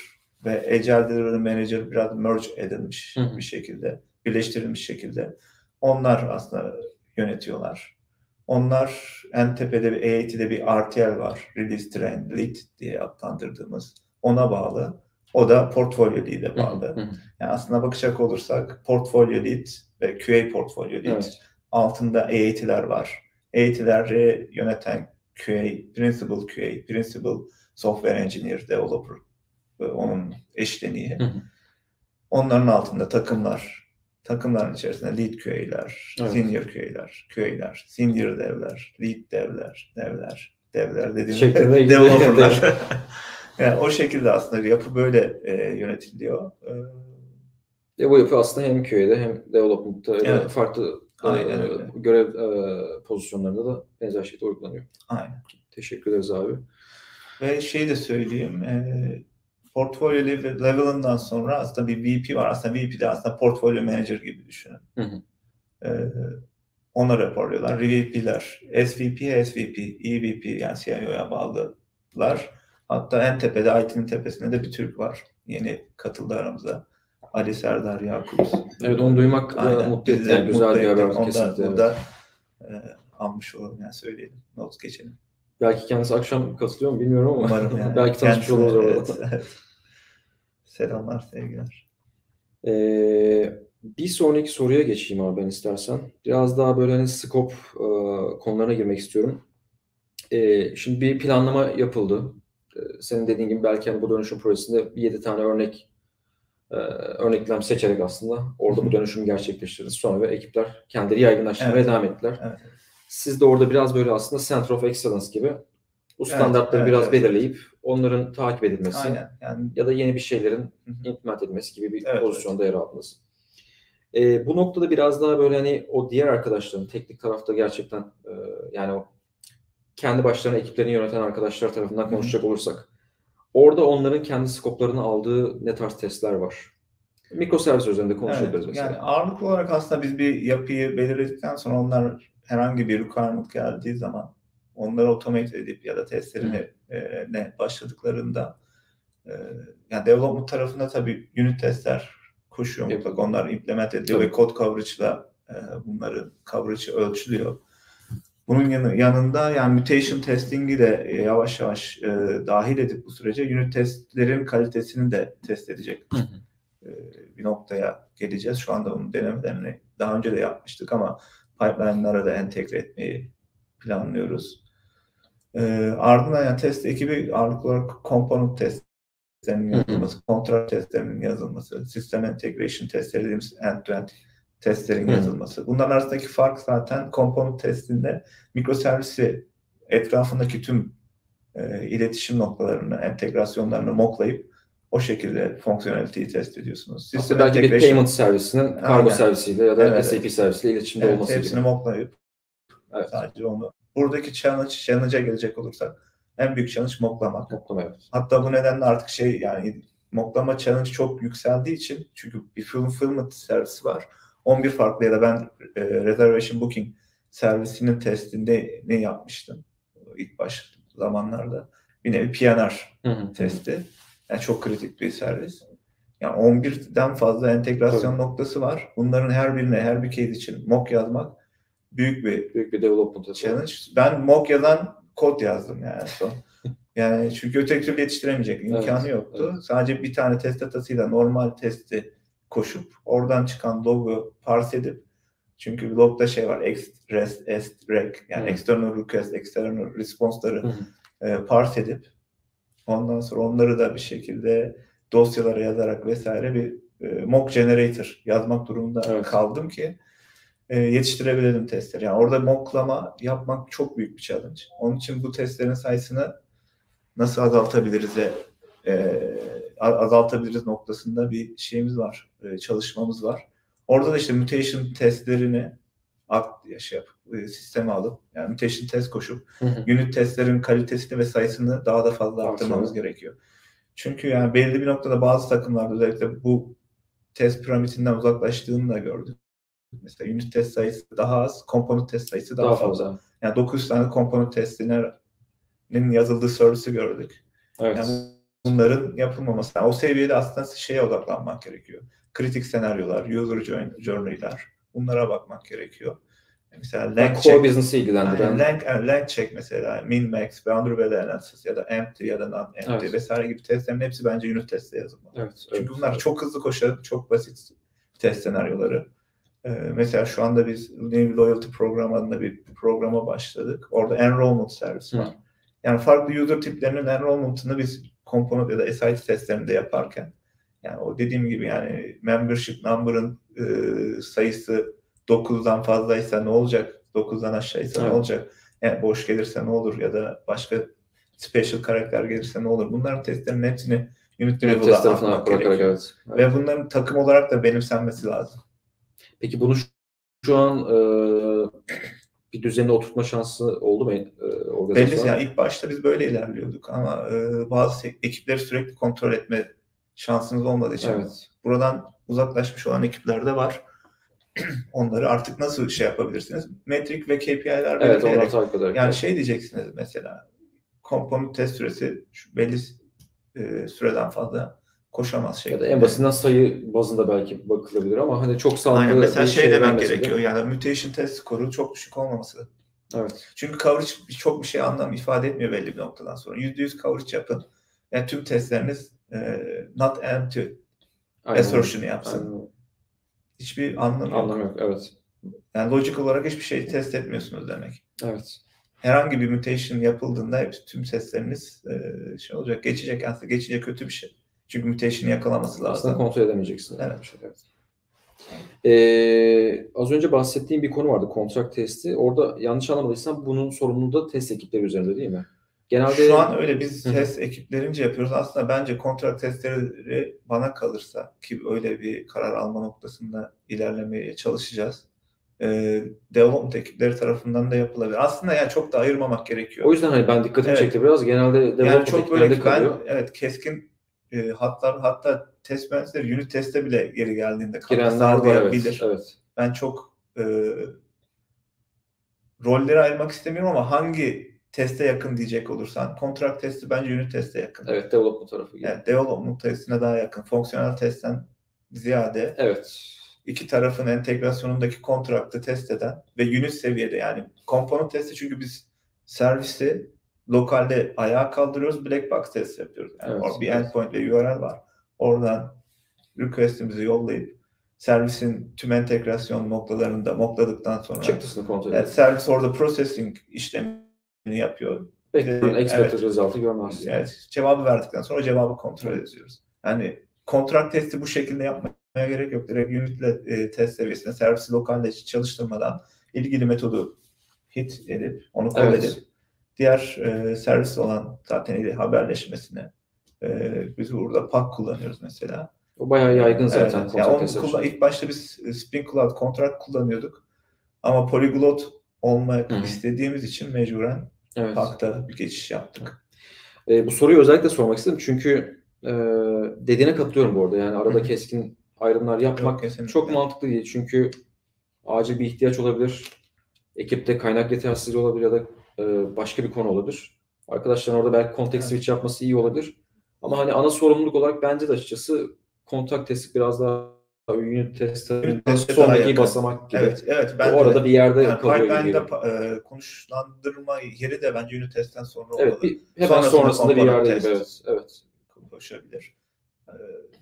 Speaker 2: ve Agile Delivery Manager biraz merge edilmiş Hı. bir şekilde, birleştirilmiş şekilde onlar aslında yönetiyorlar. Onlar en tepede bir A80'de bir RTL var. Release Train Lead diye adlandırdığımız. Ona bağlı. O da portfolyo lead'e bağlı. Yani aslında bakacak olursak portfolyo lead ve QA portfolyo lead. Evet. Altında A80'ler var. A80'leri yöneten QA, Principal QA, Principal Software Engineer, Developer onun eşleniği. Onların altında takımlar, takımların içerisinde lead QA'ler, evet. senior QA'ler, QA'ler, senior devler, lead devler, devler, devler dediğim developerlar. yani o şekilde aslında yapı böyle e, yönetiliyor.
Speaker 1: E, bu yapı aslında hem QA'de hem development'ta evet. farklı Aynen e, öyle. görev e, pozisyonlarında da benzer şekilde uygulanıyor.
Speaker 2: Aynen.
Speaker 1: Teşekkür ederiz abi.
Speaker 2: Ve şey de söyleyeyim, e, portfolyo level'ından sonra aslında bir VP var. Aslında VP de aslında portfolyo manager gibi düşünün. Hı hı. Ee, ona raporluyorlar. VP'ler, SVP, SVP, EVP yani CIO'ya bağlılar. Hatta en tepede, IT'nin tepesinde de bir Türk var. Yeni katıldı aramıza. Ali Serdar Yakut.
Speaker 1: Evet onu duymak Aynen. mutlu etti. Güzel bir haber kesinlikle.
Speaker 2: Burada evet. e, anmış olalım yani söyleyelim. Not geçelim.
Speaker 1: Belki kendisi akşam katılıyor mu bilmiyorum ama Umarım yani. belki tanışmış oluruz orada. Evet, evet.
Speaker 2: Selamlar, sevgiler.
Speaker 1: Ee, bir sonraki soruya geçeyim abi ben istersen. Biraz daha böyle hani scope e, konularına girmek istiyorum. E, şimdi bir planlama yapıldı. E, senin dediğin gibi belki hani bu dönüşüm projesinde bir 7 tane örnek e, örneklem seçerek aslında orada bu dönüşümü gerçekleştirdi. Sonra ve ekipler kendileri yaygınlaştırmaya evet. devam ettiler. Evet. Siz de orada biraz böyle aslında Center of Excellence gibi bu standartları evet, biraz evet, belirleyip onların takip edilmesi Aynen, yani... ya da yeni bir şeylerin implement edilmesi gibi bir evet, pozisyonda evet. yer aldınız. E, bu noktada biraz daha böyle hani o diğer arkadaşların teknik tarafta gerçekten e, yani o kendi başlarına ekiplerini yöneten arkadaşlar tarafından konuşacak olursak orada onların kendi skoplarını aldığı ne tarz testler var? Mikroservis üzerinde konuşabiliriz evet,
Speaker 2: mesela. Yani ağırlık olarak aslında biz bir yapıyı belirledikten sonra onlar herhangi bir requirement geldiği zaman onları otomate edip ya da testlerini e, ne başladıklarında e, yani development tarafında tabii unit testler koşuyor evet. mutlaka. Onlar implement ediliyor tabii. ve kod coverage'la e, bunların coverage'ı ölçülüyor. Bunun yanı, yanında yani mutation testing'i de e, yavaş yavaş e, dahil edip bu sürece unit testlerin kalitesini de test edecek e, bir noktaya geleceğiz. Şu anda bunun denemelerini daha önce de yapmıştık ama pipeline'lara da entegre etmeyi planlıyoruz. E, ardından yani test ekibi ağırlıklı olarak component testlerinin yazılması, kontrat testlerinin yazılması, sistem integration testleri dediğimiz end-to-end testlerin yazılması. Bunların arasındaki fark zaten component testinde mikroservisi etrafındaki tüm e, iletişim noktalarını, entegrasyonlarını moklayıp o şekilde fonksiyoneliteyi test ediyorsunuz.
Speaker 1: Sistem belki bir payment servisinin kargo servisiyle ya da evet, SAP servisiyle iletişimde evet, olması
Speaker 2: hepsini gibi. moklayıp evet. sadece onu buradaki challenge, challenge'a gelecek olursak en büyük challenge moklamak.
Speaker 1: Moklama evet.
Speaker 2: Hatta bu nedenle artık şey yani moklama challenge çok yükseldiği için çünkü bir fulfillment servisi var. 11 farklı ya da ben e, reservation booking servisinin testinde ne yapmıştım ilk baş zamanlarda. Bir nevi PNR hı hı. testi. Yani çok kritik bir servis. Yani 11'den fazla entegrasyon Tabii. noktası var. Bunların her birine, her bir case için mock yazmak büyük bir
Speaker 1: büyük bir development
Speaker 2: challenge. Ben mock yazan kod yazdım yani son. yani çünkü öteki türlü yetiştiremeyecek imkanı evet, yoktu. Evet. Sadece bir tane test datasıyla normal testi koşup oradan çıkan logu parse edip çünkü logda şey var ex, rest, est, rec yani hmm. external request, external response'ları hmm. e, parse edip ondan sonra onları da bir şekilde dosyalara yazarak vesaire bir e, mock generator yazmak durumunda evet. kaldım ki e, yetiştirebilelim testleri. Yani orada mocklama yapmak çok büyük bir challenge. Onun için bu testlerin sayısını nasıl azaltabiliriz de e, azaltabiliriz noktasında bir şeyimiz var, e, çalışmamız var. Orada da işte mutation testlerini şey yapıp, e, sisteme alıp yani mutation test koşup unit testlerin kalitesini ve sayısını daha da fazla arttırmamız gerekiyor. Çünkü yani belli bir noktada bazı takımlarda özellikle bu test piramitinden uzaklaştığını da gördük. Mesela unit test sayısı daha az, komponent test sayısı daha, daha fazla. fazla. Yani 900 tane komponent testinin yazıldığı servisi gördük. Evet. Yani bunların yapılmaması. Yani o seviyede aslında şeye odaklanmak gerekiyor. Kritik senaryolar, user journey'ler bunlara bakmak gerekiyor. Mesela
Speaker 1: Yani
Speaker 2: lang
Speaker 1: core business'ı ilgilendiren.
Speaker 2: yani yani lang check mesela min max, boundary value analysis ya da empty ya da non empty
Speaker 1: Evet.
Speaker 2: vesaire gibi testlerin hepsi bence unit testte yazılmalı.
Speaker 1: Evet.
Speaker 2: Çünkü
Speaker 1: evet,
Speaker 2: bunlar
Speaker 1: evet.
Speaker 2: çok hızlı koşan, çok basit test senaryoları. Ee, mesela şu anda biz New Loyalty Program adında bir programa başladık. Orada enrollment servisi var.
Speaker 1: Hı.
Speaker 2: Yani farklı user tiplerinin enrollment'ını biz komponent ya da SIT testlerinde yaparken yani o dediğim gibi yani membership number'ın e, sayısı 9'dan fazlaysa ne olacak? 9'dan aşağıysa ne
Speaker 1: Evet.
Speaker 2: olacak? Yani boş gelirse ne olur ya da başka special karakter gelirse ne olur? Bunların testlerinin hepsini unit level'a atmak gerekiyor.
Speaker 1: evet. Evet.
Speaker 2: Ve bunların takım olarak da benimsenmesi lazım.
Speaker 1: Peki bunu şu, şu an e, bir düzenine oturtma şansı oldu mu e,
Speaker 2: Belli yani ilk başta biz böyle ilerliyorduk ama e, bazı ekipleri sürekli kontrol etme şansınız olmadığı için
Speaker 1: Evet.
Speaker 2: buradan uzaklaşmış olan ekipler de var. Onları artık nasıl şey yapabilirsiniz? Metrik ve KPI'ler
Speaker 1: Evet,
Speaker 2: belirleyerek. Yani şey diyeceksiniz mesela komponent test süresi şu belli e, süreden fazla koşamaz
Speaker 1: ya
Speaker 2: şeklinde.
Speaker 1: da en basitinden sayı bazında belki bakılabilir ama hani çok sağlıklı
Speaker 2: Aynen mesela
Speaker 1: bir
Speaker 2: şey
Speaker 1: şey
Speaker 2: demek
Speaker 1: de-
Speaker 2: gerekiyor yani mutation test skoru çok düşük olmaması.
Speaker 1: Evet.
Speaker 2: Çünkü coverage çok bir şey anlam ifade etmiyor belli bir noktadan sonra. %100 coverage yapın. Yani tüm testleriniz e, not empty
Speaker 1: Aynen.
Speaker 2: assertion'ı yapsın.
Speaker 1: Aynen.
Speaker 2: Hiçbir anlamı yok.
Speaker 1: Anlam yok. Evet.
Speaker 2: Yani logic olarak hiçbir şey test etmiyorsunuz demek.
Speaker 1: Evet.
Speaker 2: Herhangi bir mutation yapıldığında hep tüm testleriniz e, şey olacak, geçecek. Aslında geçince kötü bir şey. Çünkü mutation'ı yakalaması
Speaker 1: Aslında
Speaker 2: lazım.
Speaker 1: kontrol edemeyeceksin.
Speaker 2: Evet.
Speaker 1: Şey, evet. Ee, az önce bahsettiğim bir konu vardı. Kontrak testi. Orada yanlış anlamadıysam bunun sorumluluğu da test ekipleri üzerinde değil mi? Genelde
Speaker 2: Şu an öyle biz
Speaker 1: Hı hı.
Speaker 2: test ekiplerince yapıyoruz. Aslında bence kontrat testleri bana kalırsa ki öyle bir karar alma noktasında ilerlemeye çalışacağız. Ee, development ekipleri tarafından da yapılabilir. Aslında yani çok da ayırmamak gerekiyor.
Speaker 1: o yüzden hani ben dikkatimi
Speaker 2: Evet.
Speaker 1: çekti biraz. Genelde
Speaker 2: yani
Speaker 1: development
Speaker 2: çok böyle ben evet keskin e, hatlar hatta test mühendisleri unit teste bile geri geldiğinde
Speaker 1: var evet. evet.
Speaker 2: Ben çok e, rolleri ayırmak istemiyorum ama hangi teste yakın diyecek olursan kontrat testi bence unit teste yakın.
Speaker 1: Evet, development tarafı gibi.
Speaker 2: Yani development testine daha yakın. Fonksiyonel testten ziyade
Speaker 1: Evet.
Speaker 2: iki tarafın entegrasyonundaki kontraktı test eden ve unit seviyede yani komponent testi çünkü biz servisi lokalde ayağa kaldırıyoruz. Black box test yapıyoruz. Yani
Speaker 1: Evet,
Speaker 2: or- bir
Speaker 1: evet.
Speaker 2: endpoint ve URL var. Oradan request'imizi yollayıp servisin tüm entegrasyon noktalarında mokladıktan sonra
Speaker 1: Çıktısını kontrol
Speaker 2: yani
Speaker 1: ediyor.
Speaker 2: servis orada processing işlemini yapıyor.
Speaker 1: Bekliyorum.
Speaker 2: Evet.
Speaker 1: Expected result'ı görmez.
Speaker 2: Yani cevabı verdikten sonra cevabı kontrol ediyoruz. Yani kontrat testi bu şekilde yapmaya gerek yok. Direkt unitle e, test seviyesinde servisi lokalde çalıştırmadan ilgili metodu hit edip onu kol
Speaker 1: Evet.
Speaker 2: edip diğer e, servis olan zaten ile haberleşmesine e, biz burada PAK kullanıyoruz mesela.
Speaker 1: O bayağı yaygın zaten.
Speaker 2: Evet, yani onu ilk başta biz Spring Cloud kontrat kullanıyorduk. Ama polyglot olmak
Speaker 1: Hı hı.
Speaker 2: istediğimiz için mecburen
Speaker 1: Evet.
Speaker 2: PAK'ta bir geçiş yaptık.
Speaker 1: E, bu soruyu özellikle sormak istedim çünkü e, dediğine katılıyorum bu arada. Yani arada
Speaker 2: Hı hı.
Speaker 1: keskin ayrımlar yapmak
Speaker 2: Yok, kesinlikle.
Speaker 1: çok mantıklı değil. Çünkü acil bir ihtiyaç olabilir. Ekipte kaynak yetersizliği olabilir ya da e, başka bir konu olabilir. Arkadaşların orada belki context switch yapması iyi olabilir. Ama hani ana sorumluluk olarak bence de açıkçası kontak testi biraz daha Unit
Speaker 2: teste daha
Speaker 1: sonraki basamak gibi.
Speaker 2: Evet, evet.
Speaker 1: O
Speaker 2: Ben
Speaker 1: orada bir yerde
Speaker 2: yani pipeline'da e, konuşlandırma yeri de bence unit testten sonra
Speaker 1: Evet,
Speaker 2: olmalı.
Speaker 1: bir, hemen
Speaker 2: Sonrasında
Speaker 1: sonrasında bir yerde
Speaker 2: test.
Speaker 1: Evet, evet.
Speaker 2: koşabilir. E,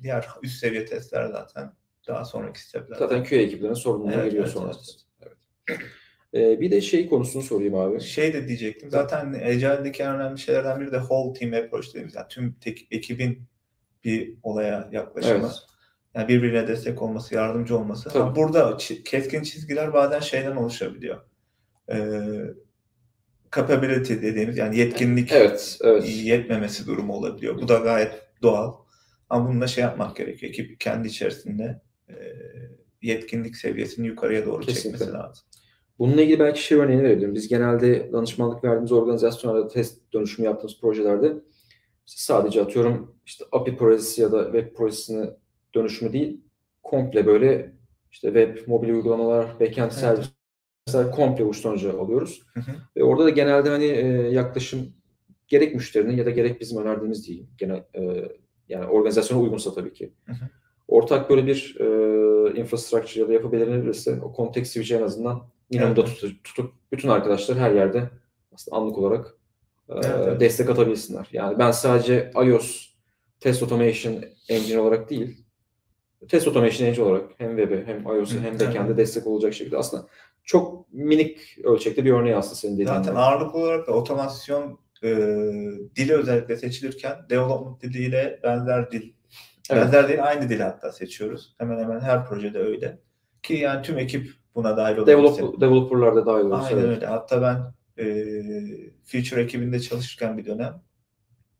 Speaker 2: diğer üst seviye testler zaten daha sonraki stepler.
Speaker 1: Zaten QA ekiplerinin sorumluluğuna
Speaker 2: Evet,
Speaker 1: geliyor
Speaker 2: evet,
Speaker 1: sonrasında. Evet. Ee, bir de şey konusunu sorayım abi.
Speaker 2: Şey de diyecektim. Zaten Agile'deki en önemli şeylerden biri de whole team approach dediğimiz. Yani tüm tek, ekibin bir olaya yaklaşımı.
Speaker 1: Evet.
Speaker 2: Yani birbirine destek olması, yardımcı olması.
Speaker 1: Tabii.
Speaker 2: Ama burada keskin çizgiler bazen şeyden oluşabiliyor. Ee, capability dediğimiz yani yetkinlik
Speaker 1: Evet, evet.
Speaker 2: yetmemesi durumu olabiliyor. Bu da gayet doğal. Ama bununla şey yapmak gerekiyor. Ekip kendi içerisinde e, yetkinlik seviyesini yukarıya doğru
Speaker 1: Kesinlikle.
Speaker 2: çekmesi lazım.
Speaker 1: Bununla ilgili belki şey örneğini verebilirim. Biz genelde danışmanlık verdiğimiz organizasyonlarda test dönüşümü yaptığımız projelerde işte sadece atıyorum işte API projesi ya da web projesine dönüşümü değil, komple böyle işte web, mobil uygulamalar, backend
Speaker 2: Evet.
Speaker 1: servisler komple uç sonucu alıyoruz.
Speaker 2: Hı hı.
Speaker 1: Ve orada da genelde hani e, yaklaşım gerek müşterinin ya da gerek bizim önerdiğimiz değil. Genel, e, yani organizasyona uygunsa tabii ki.
Speaker 2: Hı hı.
Speaker 1: Ortak böyle bir e, infrastructure ya da yapı belirlenirse o context switch'i en azından minimumda
Speaker 2: Evet.
Speaker 1: tutup, tutup bütün arkadaşlar her yerde aslında anlık olarak e,
Speaker 2: Evet, evet.
Speaker 1: destek atabilsinler. Yani ben sadece iOS Test Automation Engine olarak değil, Test Automation Engine olarak hem web'e hem iOS'a hem backend'e destek olacak şekilde aslında çok minik ölçekte bir örneği aslında senin dediğin
Speaker 2: Zaten
Speaker 1: gibi.
Speaker 2: ağırlıklı olarak da otomasyon e, dili özellikle seçilirken development diliyle benzer dil,
Speaker 1: Evet.
Speaker 2: benzer değil aynı dil hatta seçiyoruz. Hemen hemen her projede öyle. Ki yani tüm ekip buna dahil olabilsin.
Speaker 1: Develop, developer'lar da dahil olursa.
Speaker 2: Aynen
Speaker 1: evet.
Speaker 2: öyle. Hatta ben e, Feature ekibinde çalışırken bir dönem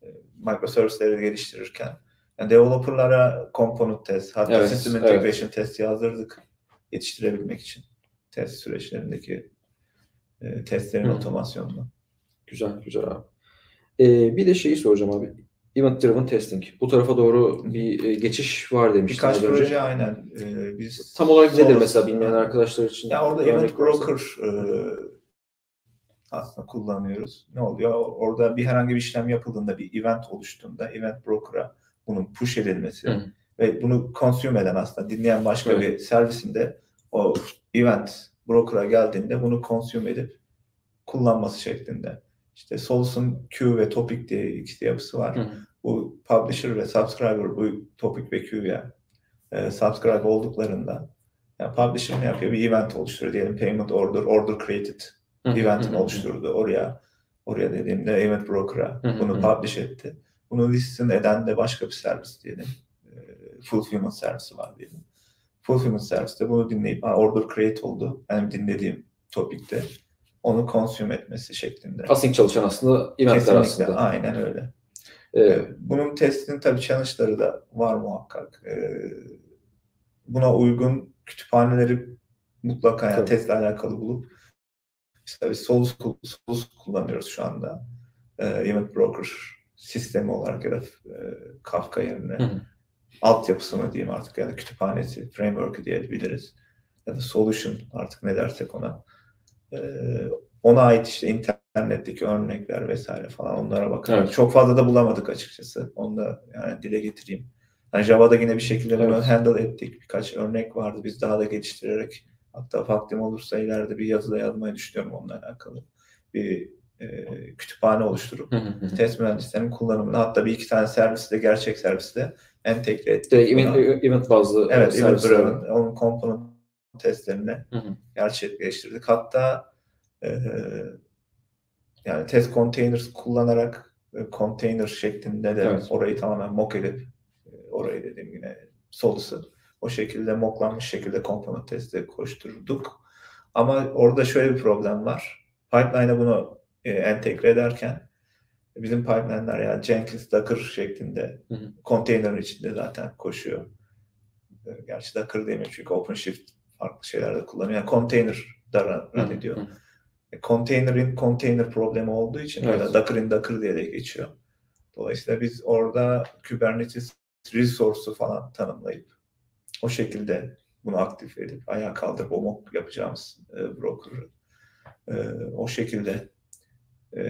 Speaker 2: e, microservice'leri geliştirirken yani developerlara component test, hatta
Speaker 1: Evet,
Speaker 2: system
Speaker 1: evet.
Speaker 2: integration test yazdırdık yetiştirebilmek için test süreçlerindeki e, testlerin
Speaker 1: Hı.
Speaker 2: otomasyonunu.
Speaker 1: Güzel, güzel abi. Ee, bir de şeyi soracağım abi. Event Driven Testing. Bu tarafa doğru bir e, geçiş var demiştin
Speaker 2: Birkaç
Speaker 1: önce.
Speaker 2: proje aynen. e, biz
Speaker 1: Tam olarak nedir mesela bilmeyen arkadaşlar için?
Speaker 2: Ya orada Event. Broker e, aslında kullanıyoruz. Ne oluyor? Orada bir herhangi bir işlem yapıldığında, bir event oluştuğunda Event Broker'a bunun push edilmesi
Speaker 1: Hı.
Speaker 2: ve bunu consume eden aslında dinleyen başka
Speaker 1: Evet.
Speaker 2: bir servisinde o event broker'a geldiğinde bunu consume edip kullanması şeklinde. İşte Solus'un queue ve topic diye ikisi yapısı var.
Speaker 1: Hı.
Speaker 2: Bu publisher ve subscriber bu topic ve queue'ya e, subscribe olduklarında yani publisher ne yapıyor? Bir event oluşturuyor. Diyelim payment order, order created event'ini oluşturdu. Oraya oraya dediğimde event broker'a bunu publish etti. Bunu listen eden de başka bir servis diyelim. E, fulfillment servisi var diyelim. Fulfillment servisi de bunu dinleyip "Aa, order create oldu. Benim dinlediğim topikte onu consume etmesi şeklinde.
Speaker 1: Async çalışan aslında eventler aslında.
Speaker 2: aynen öyle.
Speaker 1: Ee,
Speaker 2: Bunun testinin tabii challenge'ları da var muhakkak. Ee, Buna uygun kütüphaneleri mutlaka yani
Speaker 1: Tabii.
Speaker 2: testle alakalı bulup işte biz Solus, Solus kullanıyoruz şu anda. Ee, Event Broker sistemi olarak ya da e, Kafka yerine
Speaker 1: Hı hı.
Speaker 2: altyapısını diyeyim artık ya da kütüphanesi, framework'ı diyebiliriz. Ya da solution artık ne dersek ona. Ee, ona ait işte internetteki örnekler vesaire falan onlara bakarak.
Speaker 1: Evet.
Speaker 2: Çok fazla da bulamadık açıkçası. Onu da yani dile getireyim. Yani Java'da yine bir şekilde bunu
Speaker 1: Evet.
Speaker 2: handle ettik. Birkaç örnek vardı. Biz daha da geliştirerek hatta vaktim olursa ileride bir yazıda yazmayı düşünüyorum onunla alakalı. Bir e, kütüphane oluşturup test mühendislerinin kullanımını hatta bir iki tane servisi de gerçek servisi de entegre ettik.
Speaker 1: Direkt event, event bazlı
Speaker 2: Evet, Event. Driven, onun komponent testlerini gerçekleştirdik. Hatta e, yani test containers kullanarak e, container şeklinde de
Speaker 1: Evet.
Speaker 2: orayı tamamen mock edip e, orayı dediğim yine Solus'u o şekilde mocklanmış şekilde komponent testi koşturduk. Ama orada şöyle bir problem var. Pipeline'a bunu e, entegre ederken bizim pipeline'ler yani Jenkins, Docker şeklinde
Speaker 1: Hı hı.
Speaker 2: konteynerin içinde zaten koşuyor. E, Gerçi Docker demiyor çünkü OpenShift farklı şeylerde kullanıyor. Yani container da run, ediyor.
Speaker 1: Hı.
Speaker 2: E, container problemi olduğu için
Speaker 1: Evet.
Speaker 2: Docker'in Docker diye de geçiyor. Dolayısıyla biz orada Kubernetes resource'u falan tanımlayıp o şekilde bunu aktif edip ayağa kaldırıp o mock yapacağımız e, broker'ı e, o şekilde e,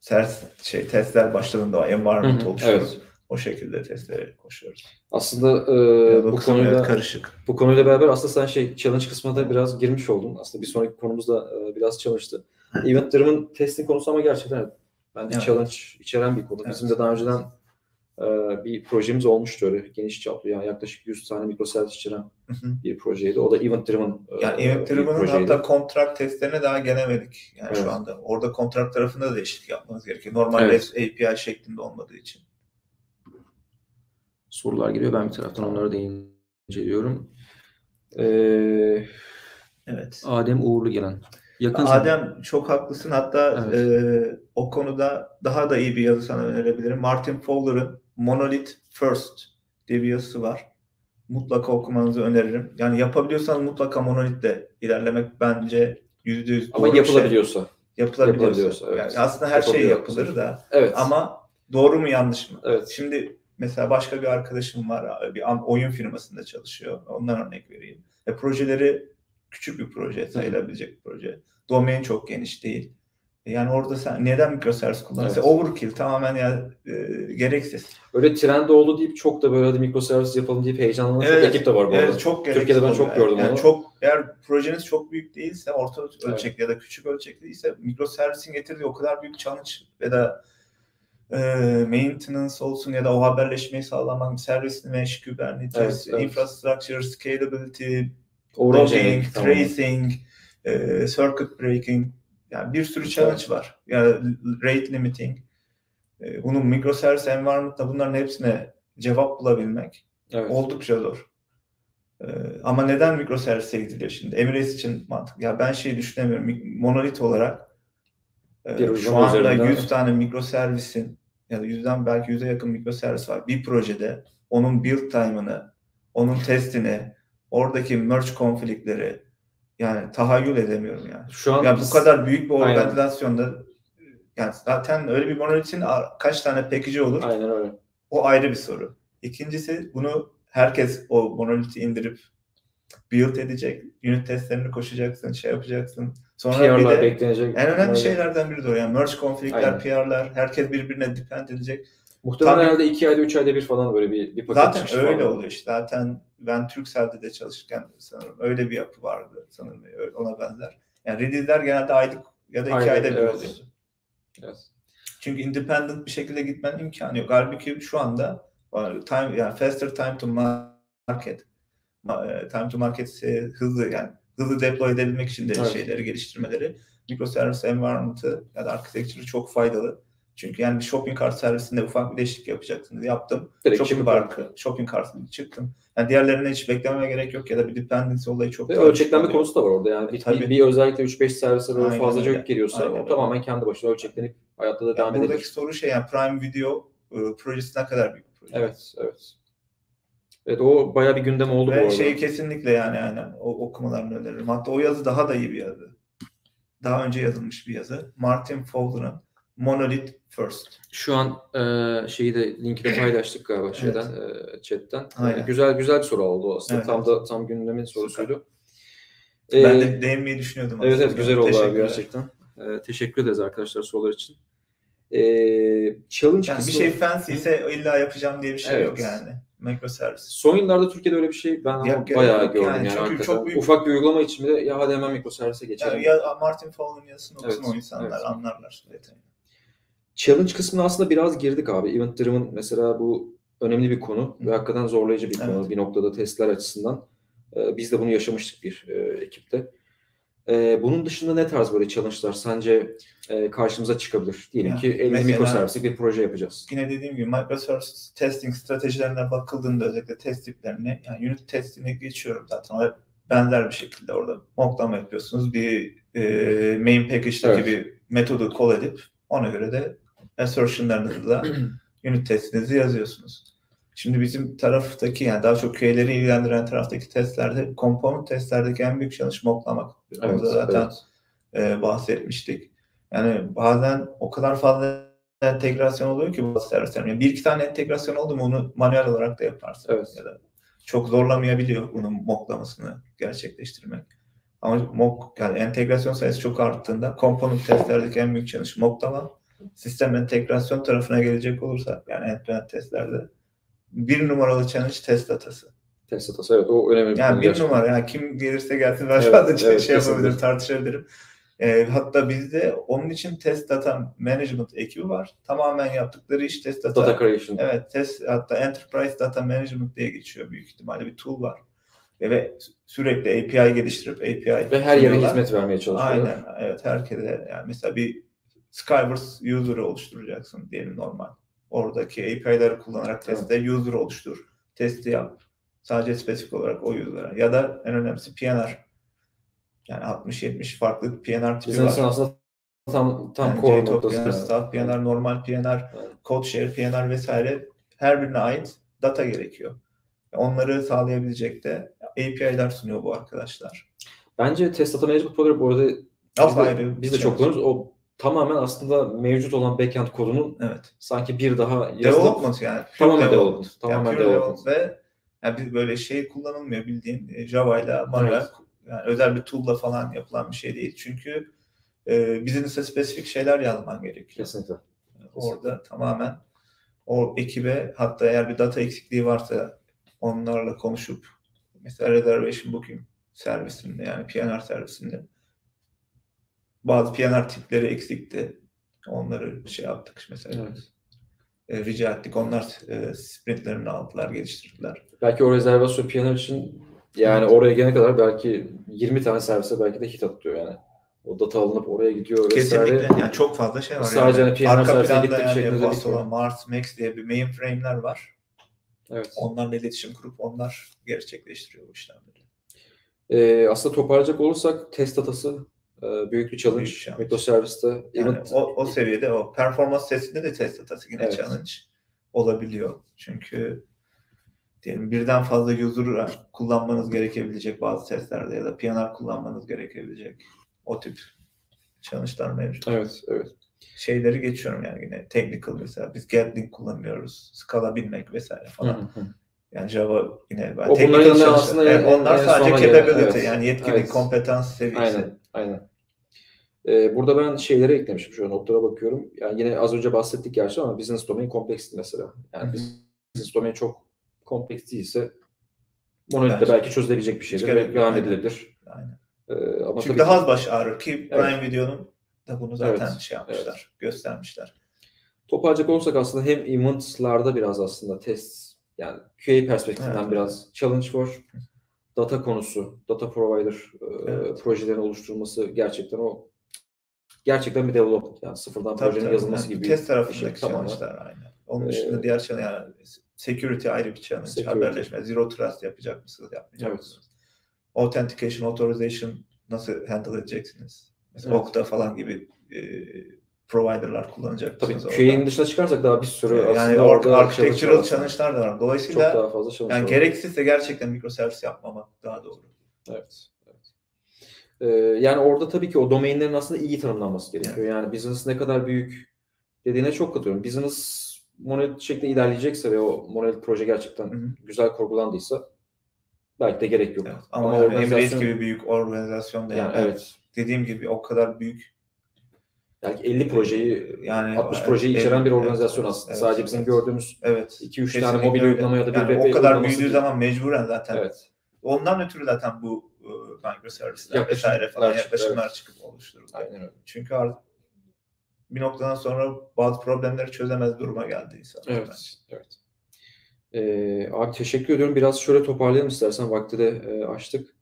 Speaker 2: ters şey testler başladığında environment
Speaker 1: Hı hı,
Speaker 2: oluşturup
Speaker 1: evet.
Speaker 2: o şekilde testlere koşuyoruz.
Speaker 1: Aslında e, bu konuyla
Speaker 2: evet karışık.
Speaker 1: bu konuyla beraber aslında sen şey challenge kısmına da biraz girmiş oldun. Aslında bir sonraki konumuzda e, biraz challenge'tı. Event Driven testing konusu ama gerçekten bence
Speaker 2: Evet.
Speaker 1: challenge içeren bir konu.
Speaker 2: Evet.
Speaker 1: Bizim de daha önceden bir projemiz olmuştu öyle geniş çaplı yani yaklaşık 100 tane mikroservis içeren bir projeydi. O da Event Driven e,
Speaker 2: Yani Event Driven'ın hatta kontrat testlerine daha gelemedik. Yani
Speaker 1: Evet.
Speaker 2: şu anda. Orada kontrat tarafında da değişiklik yapmanız gerekiyor. Normal
Speaker 1: Evet.
Speaker 2: REST API şeklinde olmadığı için.
Speaker 1: sorular geliyor. Ben bir taraftan onları da inceliyorum. Ee,
Speaker 2: Evet.
Speaker 1: Adem Uğurlu gelen. Yakın zaman-
Speaker 2: Adem çok haklısın. Hatta e, o konuda daha da iyi bir yazı sana önerebilirim. Martin Fowler'ın Monolith First diye bir yazısı var. Mutlaka okumanızı öneririm. Yani yapabiliyorsanız mutlaka monolitle ilerlemek bence yüzde yüz
Speaker 1: ama
Speaker 2: doğru bir şey.
Speaker 1: yapılabiliyorsa.
Speaker 2: Yapılabiliyorsa.
Speaker 1: yapılabiliyorsa, evet.
Speaker 2: Yani aslında her şey yapılır da
Speaker 1: Evet.
Speaker 2: ama doğru mu yanlış mı?
Speaker 1: Evet.
Speaker 2: Şimdi mesela başka bir arkadaşım var. Bir an- oyun firmasında çalışıyor. Ondan örnek vereyim. E, projeleri küçük bir proje sayılabilecek bir proje. Domain çok geniş değil. Yani orada sen neden mikroservis kullanıyorsun? Evet. Overkill tamamen ya e, gereksiz.
Speaker 1: Öyle trend oldu deyip çok da böyle hadi mikroservis yapalım deyip heyecanlanan evet. çok ekip de var bu
Speaker 2: evet, arada. Çok
Speaker 1: Türkiye'de ben çok
Speaker 2: yani.
Speaker 1: gördüm
Speaker 2: yani onu. Çok eğer projeniz çok büyük değilse, orta ölçekli evet. ya da küçük ölçekli ise mikroservisin getirdiği o kadar büyük challenge ya da e, maintenance olsun ya da o haberleşmeyi sağlamak, servis mesh, Kubernetes, evet, infrastructure, scalability, logging, tracing, e, circuit breaking yani bir sürü challenge var. Yani rate limiting. E, bunun microservice environment'ta bunların hepsine cevap bulabilmek evet. oldukça zor. E, ama neden microservice'e gidiliyor şimdi? Emirates için mantık. Ya ben şey düşünemiyorum. Monolit olarak e, şu anda 100 tane mikroservisin ya da yüzden belki yüze yakın mikroservis var. Bir projede onun build time'ını, onun testini, oradaki merge konfliktleri, yani tahayyül edemiyorum yani. Şu an yani bu kadar büyük bir organizasyonda Aynen. yani zaten öyle bir monolitin kaç tane package'i olur?
Speaker 1: Aynen öyle.
Speaker 2: O ayrı bir soru. İkincisi bunu herkes o monoliti indirip build edecek. Unit testlerini koşacaksın, şey yapacaksın.
Speaker 1: Sonra PR'lar bir de beklenecek.
Speaker 2: En önemli öyle. şeylerden biri de o. Yani merge conflict'ler, PR'lar, herkes birbirine depend edecek.
Speaker 1: Muhtemelen Tabii, herhalde iki ayda, üç ayda bir falan böyle bir, bir paket
Speaker 2: Zaten öyle falan. oluyor işte. Zaten ben Turkcell'de de çalışırken sanırım öyle bir yapı vardı sanırım ona benzer. Yani release'ler genelde aylık ya da iki Aynen, ayda bir evet. oluyordu. Evet. Çünkü independent bir şekilde gitmenin imkanı yok. Halbuki şu anda time yani faster time to market e, time to market hızlı yani hızlı deploy edebilmek için de evet. şeyleri geliştirmeleri microservice environment'ı ya da architecture'ı çok faydalı. Çünkü yani bir shopping cart servisinde ufak bir değişiklik yapacaksınız. Yaptım. Direkt shopping cart, shopping cart'ı çıktım. Yani diğerlerine hiç beklememe gerek yok ya da bir dependency olayı çok
Speaker 1: Ve ölçeklenme konusu da var orada. Yani bir, bir, bir özellikle 3-5 servise böyle fazlaca yük geliyorsa Aynen o tamamen kendi başına ölçeklenip hayatta da devam yani
Speaker 2: Buradaki soru şey yani Prime Video e, projesi ne kadar büyük bir proje?
Speaker 1: Evet, evet. Evet o bayağı bir gündem oldu
Speaker 2: Ve
Speaker 1: bu arada.
Speaker 2: şey kesinlikle yani yani o okumalarını öneririm. Hatta o yazı daha da iyi bir yazı. Daha önce yazılmış bir yazı. Martin Fowler'ın Monolith First.
Speaker 1: Şu an e, şeyi de linkini paylaştık galiba şeyden evet. e, chatten. Aynen. E, güzel güzel bir soru oldu aslında. Evet. Tam da tam gündemin sorusuydu.
Speaker 2: E, ben de değinmeyi düşünüyordum.
Speaker 1: Evet evet güzel oldu abi gerçekten. E, teşekkür ederiz arkadaşlar sorular için. E, challenge
Speaker 2: yani kısmı... bir şey fancy ise illa yapacağım diye bir şey evet. yok yani. Microservice.
Speaker 1: Son yıllarda Türkiye'de öyle bir şey ben yok, bayağı yok, gördüm yani. yani çünkü çok büyük... Ufak bir uygulama için bile ya hadi hemen microservice'e geçelim.
Speaker 2: Ya, ya Martin Fowler'ın yazısını okusun evet, o insanlar evet. anlarlar detayını.
Speaker 1: Challenge kısmına aslında biraz girdik abi. Event driven mesela bu önemli bir konu ve hakikaten zorlayıcı bir konu bir noktada testler açısından. Ee, biz de bunu yaşamıştık bir e, ekipte. E, bunun dışında ne tarz böyle challenge'lar sence e, karşımıza çıkabilir? Diyelim ya, ki 50 mikroservislik bir proje yapacağız.
Speaker 2: Yine dediğim gibi microservice testing stratejilerine bakıldığında özellikle test tiplerine yani unit testine geçiyorum zaten. benzer bir şekilde orada mocklama yapıyorsunuz. Bir e, main package'deki evet. bir metodu call edip ona göre de assertion'larınızı da unit testinizi yazıyorsunuz. Şimdi bizim taraftaki yani daha çok QA'leri ilgilendiren taraftaki testlerde component testlerdeki en büyük challenge mocklamak. Evet, Orada zaten evet. e, bahsetmiştik. Yani bazen o kadar fazla entegrasyon oluyor ki bu servislerin. Yani bir iki tane entegrasyon oldu mu onu manuel olarak da yaparsın. Evet. Ya da çok zorlamayabiliyor bunun mocklamasını gerçekleştirmek. Ama mock yani entegrasyon sayısı çok arttığında component testlerdeki en büyük challenge mocklama sistem entegrasyon tarafına gelecek olursa yani end-to-end testlerde bir numaralı challenge test datası.
Speaker 1: Test datası evet o önemli
Speaker 2: bir Yani bir gerçekten. numara yani kim gelirse gelsin ben evet, şu anda evet, şey yapabilirim tartışabilirim. E, hatta bizde onun için test data management ekibi var. Tamamen yaptıkları iş test data.
Speaker 1: Data creation.
Speaker 2: Evet test hatta enterprise data management diye geçiyor büyük ihtimalle bir tool var. Ve sürekli API geliştirip API
Speaker 1: ve her yere hizmet vermeye çalışıyorlar.
Speaker 2: Aynen. Evet herkese yani mesela bir Skywars user'ı oluşturacaksın diyelim normal. Oradaki API'leri kullanarak testte evet. user oluştur. Testi yap. Sadece spesifik olarak o user'a. Ya da en önemlisi PNR. Yani 60-70 farklı PNR tipi
Speaker 1: Bizim var. aslında tam tam yani core noktası.
Speaker 2: PNR, staff PNR, normal PNR, evet. code share PNR vesaire her birine ait data gerekiyor. Onları sağlayabilecek de API'ler sunuyor bu arkadaşlar.
Speaker 1: Bence test data management program bu arada biz de, biz de çok kullanıyoruz. O tamamen aslında mevcut olan backend kodunun evet. sanki bir daha
Speaker 2: development yani.
Speaker 1: Tamamen development. Tamamen yani development.
Speaker 2: Ve yani bir böyle şey kullanılmıyor bildiğin e, Java ile manuel evet. yani özel bir tool'la falan yapılan bir şey değil. Çünkü e, business'e spesifik şeyler yazman gerekiyor.
Speaker 1: Kesinlikle.
Speaker 2: Orada tamamen o ekibe hatta eğer bir data eksikliği varsa onlarla konuşup mesela reservation booking servisinde yani PNR servisinde bazı PNR tipleri eksikti. Onları şey yaptık mesela.
Speaker 1: Evet.
Speaker 2: E, rica ettik. Onlar e, sprintlerini aldılar, geliştirdiler.
Speaker 1: Belki o rezervasyon piyano için yani oraya gelene kadar belki 20 tane servise belki de hit atıyor yani. O data alınıp oraya gidiyor vesaire.
Speaker 2: Kesinlikle. Yani çok fazla şey var.
Speaker 1: Sadece
Speaker 2: yani.
Speaker 1: PNR
Speaker 2: Arka planda yani
Speaker 1: şeklinde
Speaker 2: olan Mars Max diye bir mainframe'ler var.
Speaker 1: Evet.
Speaker 2: Onlarla iletişim kurup onlar gerçekleştiriyor bu işlemleri.
Speaker 1: Ee, aslında toparlayacak olursak test datası e, büyük bir challenge.
Speaker 2: Büyük challenge.
Speaker 1: Mikroserviste
Speaker 2: Yani
Speaker 1: event-
Speaker 2: o, o seviyede o performans testinde de test datası yine
Speaker 1: Evet.
Speaker 2: challenge olabiliyor. Çünkü diyelim birden fazla user kullanmanız gerekebilecek bazı testlerde ya da PNR kullanmanız gerekebilecek o tip challenge'lar mevcut.
Speaker 1: Evet, evet.
Speaker 2: Şeyleri geçiyorum yani yine technical mesela biz Gatling kullanıyoruz. Scala bilmek vesaire falan.
Speaker 1: hı hı.
Speaker 2: Yani Java yine ben
Speaker 1: O
Speaker 2: technical
Speaker 1: bunların aslında en-
Speaker 2: onlar sadece capability
Speaker 1: evet.
Speaker 2: yani yetkinlik,
Speaker 1: Evet.
Speaker 2: kompetans seviyesi.
Speaker 1: Aynen, aynen. Ee, burada ben şeyleri eklemişim şu notlara bakıyorum. Yani yine az önce bahsettik gerçi ama business domain kompleksli mesela. Yani
Speaker 2: Hı hı.
Speaker 1: business domain çok kompleks değilse monolitle
Speaker 2: Bence
Speaker 1: belki çözülebilecek bir şeydir ve devam edilebilir.
Speaker 2: Aynen.
Speaker 1: Ee, ama
Speaker 2: Çünkü daha az baş ağrır ki
Speaker 1: Evet.
Speaker 2: Prime Video'nun da bunu zaten
Speaker 1: Evet,
Speaker 2: şey yapmışlar, göstermişler.
Speaker 1: Toparlayacak olursak aslında hem eventlarda biraz aslında test yani QA perspektifinden
Speaker 2: Evet.
Speaker 1: biraz challenge var. Data konusu, data provider e,
Speaker 2: Evet.
Speaker 1: projelerin oluşturulması gerçekten o gerçekten bir development yani sıfırdan
Speaker 2: Tabii,
Speaker 1: projenin
Speaker 2: tabii.
Speaker 1: yazılması
Speaker 2: Yani
Speaker 1: gibi
Speaker 2: test tarafındaki
Speaker 1: şey
Speaker 2: challenge'lar aynı. Onun
Speaker 1: Ee,
Speaker 2: dışında diğer challenge yani security ayrı bir challenge.
Speaker 1: Security.
Speaker 2: Haberleşme, zero trust yapacak mısınız, yapmayacak
Speaker 1: Evet.
Speaker 2: mısınız? Authentication, authorization nasıl handle edeceksiniz? Mesela
Speaker 1: Evet.
Speaker 2: Okta falan gibi e, provider'lar kullanacak
Speaker 1: Tabii QA'nin dışına çıkarsak daha bir sürü
Speaker 2: Yani
Speaker 1: aslında
Speaker 2: or-
Speaker 1: orada
Speaker 2: architectural challenge'lar da var.
Speaker 1: Çok
Speaker 2: Dolayısıyla
Speaker 1: daha fazla challenge
Speaker 2: yani gereksizse gerçekten microservice yapmamak daha doğru.
Speaker 1: Evet. evet. Ee, yani orada tabii ki o domainlerin aslında iyi tanımlanması gerekiyor. Yani business ne kadar büyük dediğine çok katılıyorum. Business monolit şekilde ilerleyecekse ve o monolit proje gerçekten
Speaker 2: Hı hı.
Speaker 1: güzel kurgulandıysa belki de gerek yok.
Speaker 2: Evet. Ama,
Speaker 1: Ama
Speaker 2: yani
Speaker 1: organizasyon-
Speaker 2: gibi büyük organizasyonda
Speaker 1: yani
Speaker 2: yani,
Speaker 1: evet.
Speaker 2: dediğim gibi o kadar büyük
Speaker 1: Belki 50 projeyi
Speaker 2: yani
Speaker 1: 60
Speaker 2: evet,
Speaker 1: projeyi içeren bir
Speaker 2: evet,
Speaker 1: organizasyon
Speaker 2: evet,
Speaker 1: aslında.
Speaker 2: evet,
Speaker 1: Sadece bizim
Speaker 2: evet.
Speaker 1: gördüğümüz
Speaker 2: Evet.
Speaker 1: 2-3 tane
Speaker 2: Kesinlikle
Speaker 1: mobil
Speaker 2: öyle.
Speaker 1: uygulama ya da bir
Speaker 2: yani
Speaker 1: web
Speaker 2: o kadar büyüdüğü
Speaker 1: değil.
Speaker 2: zaman mecburen zaten.
Speaker 1: Evet.
Speaker 2: Ondan ötürü zaten bu e, microservice'ler vesaire falan
Speaker 1: çıktı,
Speaker 2: yaklaşımlar
Speaker 1: evet.
Speaker 2: çıkıp oluşturuldu.
Speaker 1: Aynen öyle.
Speaker 2: Çünkü artık bir noktadan sonra bazı problemleri çözemez duruma geldi insanlar.
Speaker 1: Evet. Evet. Ee, abi teşekkür ediyorum. Biraz şöyle toparlayalım istersen. Vakti de e, açtık.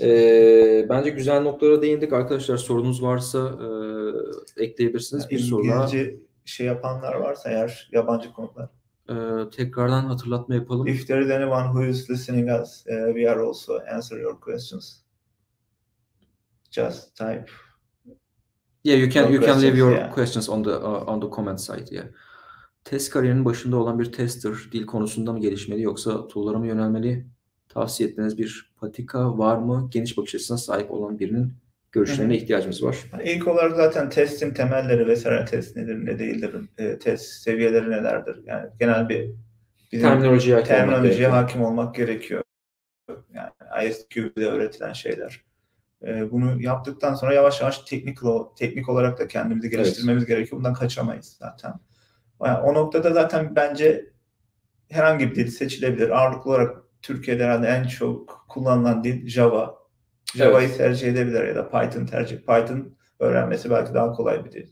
Speaker 1: Ee, bence güzel noktalara değindik. Arkadaşlar sorunuz varsa e, ekleyebilirsiniz. Bir soru daha.
Speaker 2: Şey yapanlar varsa eğer yabancı konular.
Speaker 1: Ee, tekrardan hatırlatma yapalım.
Speaker 2: If there is anyone who is listening us, uh, we are also answer your questions. Just type.
Speaker 1: Yeah, you can
Speaker 2: Your
Speaker 1: you can leave your
Speaker 2: yeah.
Speaker 1: questions on the uh, on the comment site. Yeah. Test kariyerinin başında olan bir tester dil konusunda mı gelişmeli yoksa tool'lara mı yönelmeli? Tavsiye ettiğiniz bir patika var mı? Geniş bakış açısına sahip olan birinin görüşlerine
Speaker 2: Hı hı.
Speaker 1: ihtiyacımız var.
Speaker 2: İlk olarak zaten testin temelleri vesaire test nedir ne değildir, e, test seviyeleri nelerdir. Yani genel bir bizim
Speaker 1: Terminolojiye hakim olmak
Speaker 2: terminolojiye
Speaker 1: gerekiyor.
Speaker 2: hakim olmak gerekiyor. Yani ISQ'de öğretilen şeyler. E, bunu yaptıktan sonra yavaş yavaş teknik, teknik olarak da kendimizi geliştirmemiz gerekiyor. Bundan kaçamayız zaten. Yani o noktada zaten bence herhangi bir dil seçilebilir. Ağırlıklı olarak Türkiye'de herhalde en çok kullanılan dil Java. Java'yı tercih edebilir ya da Python tercih. Python öğrenmesi belki daha kolay bir dil.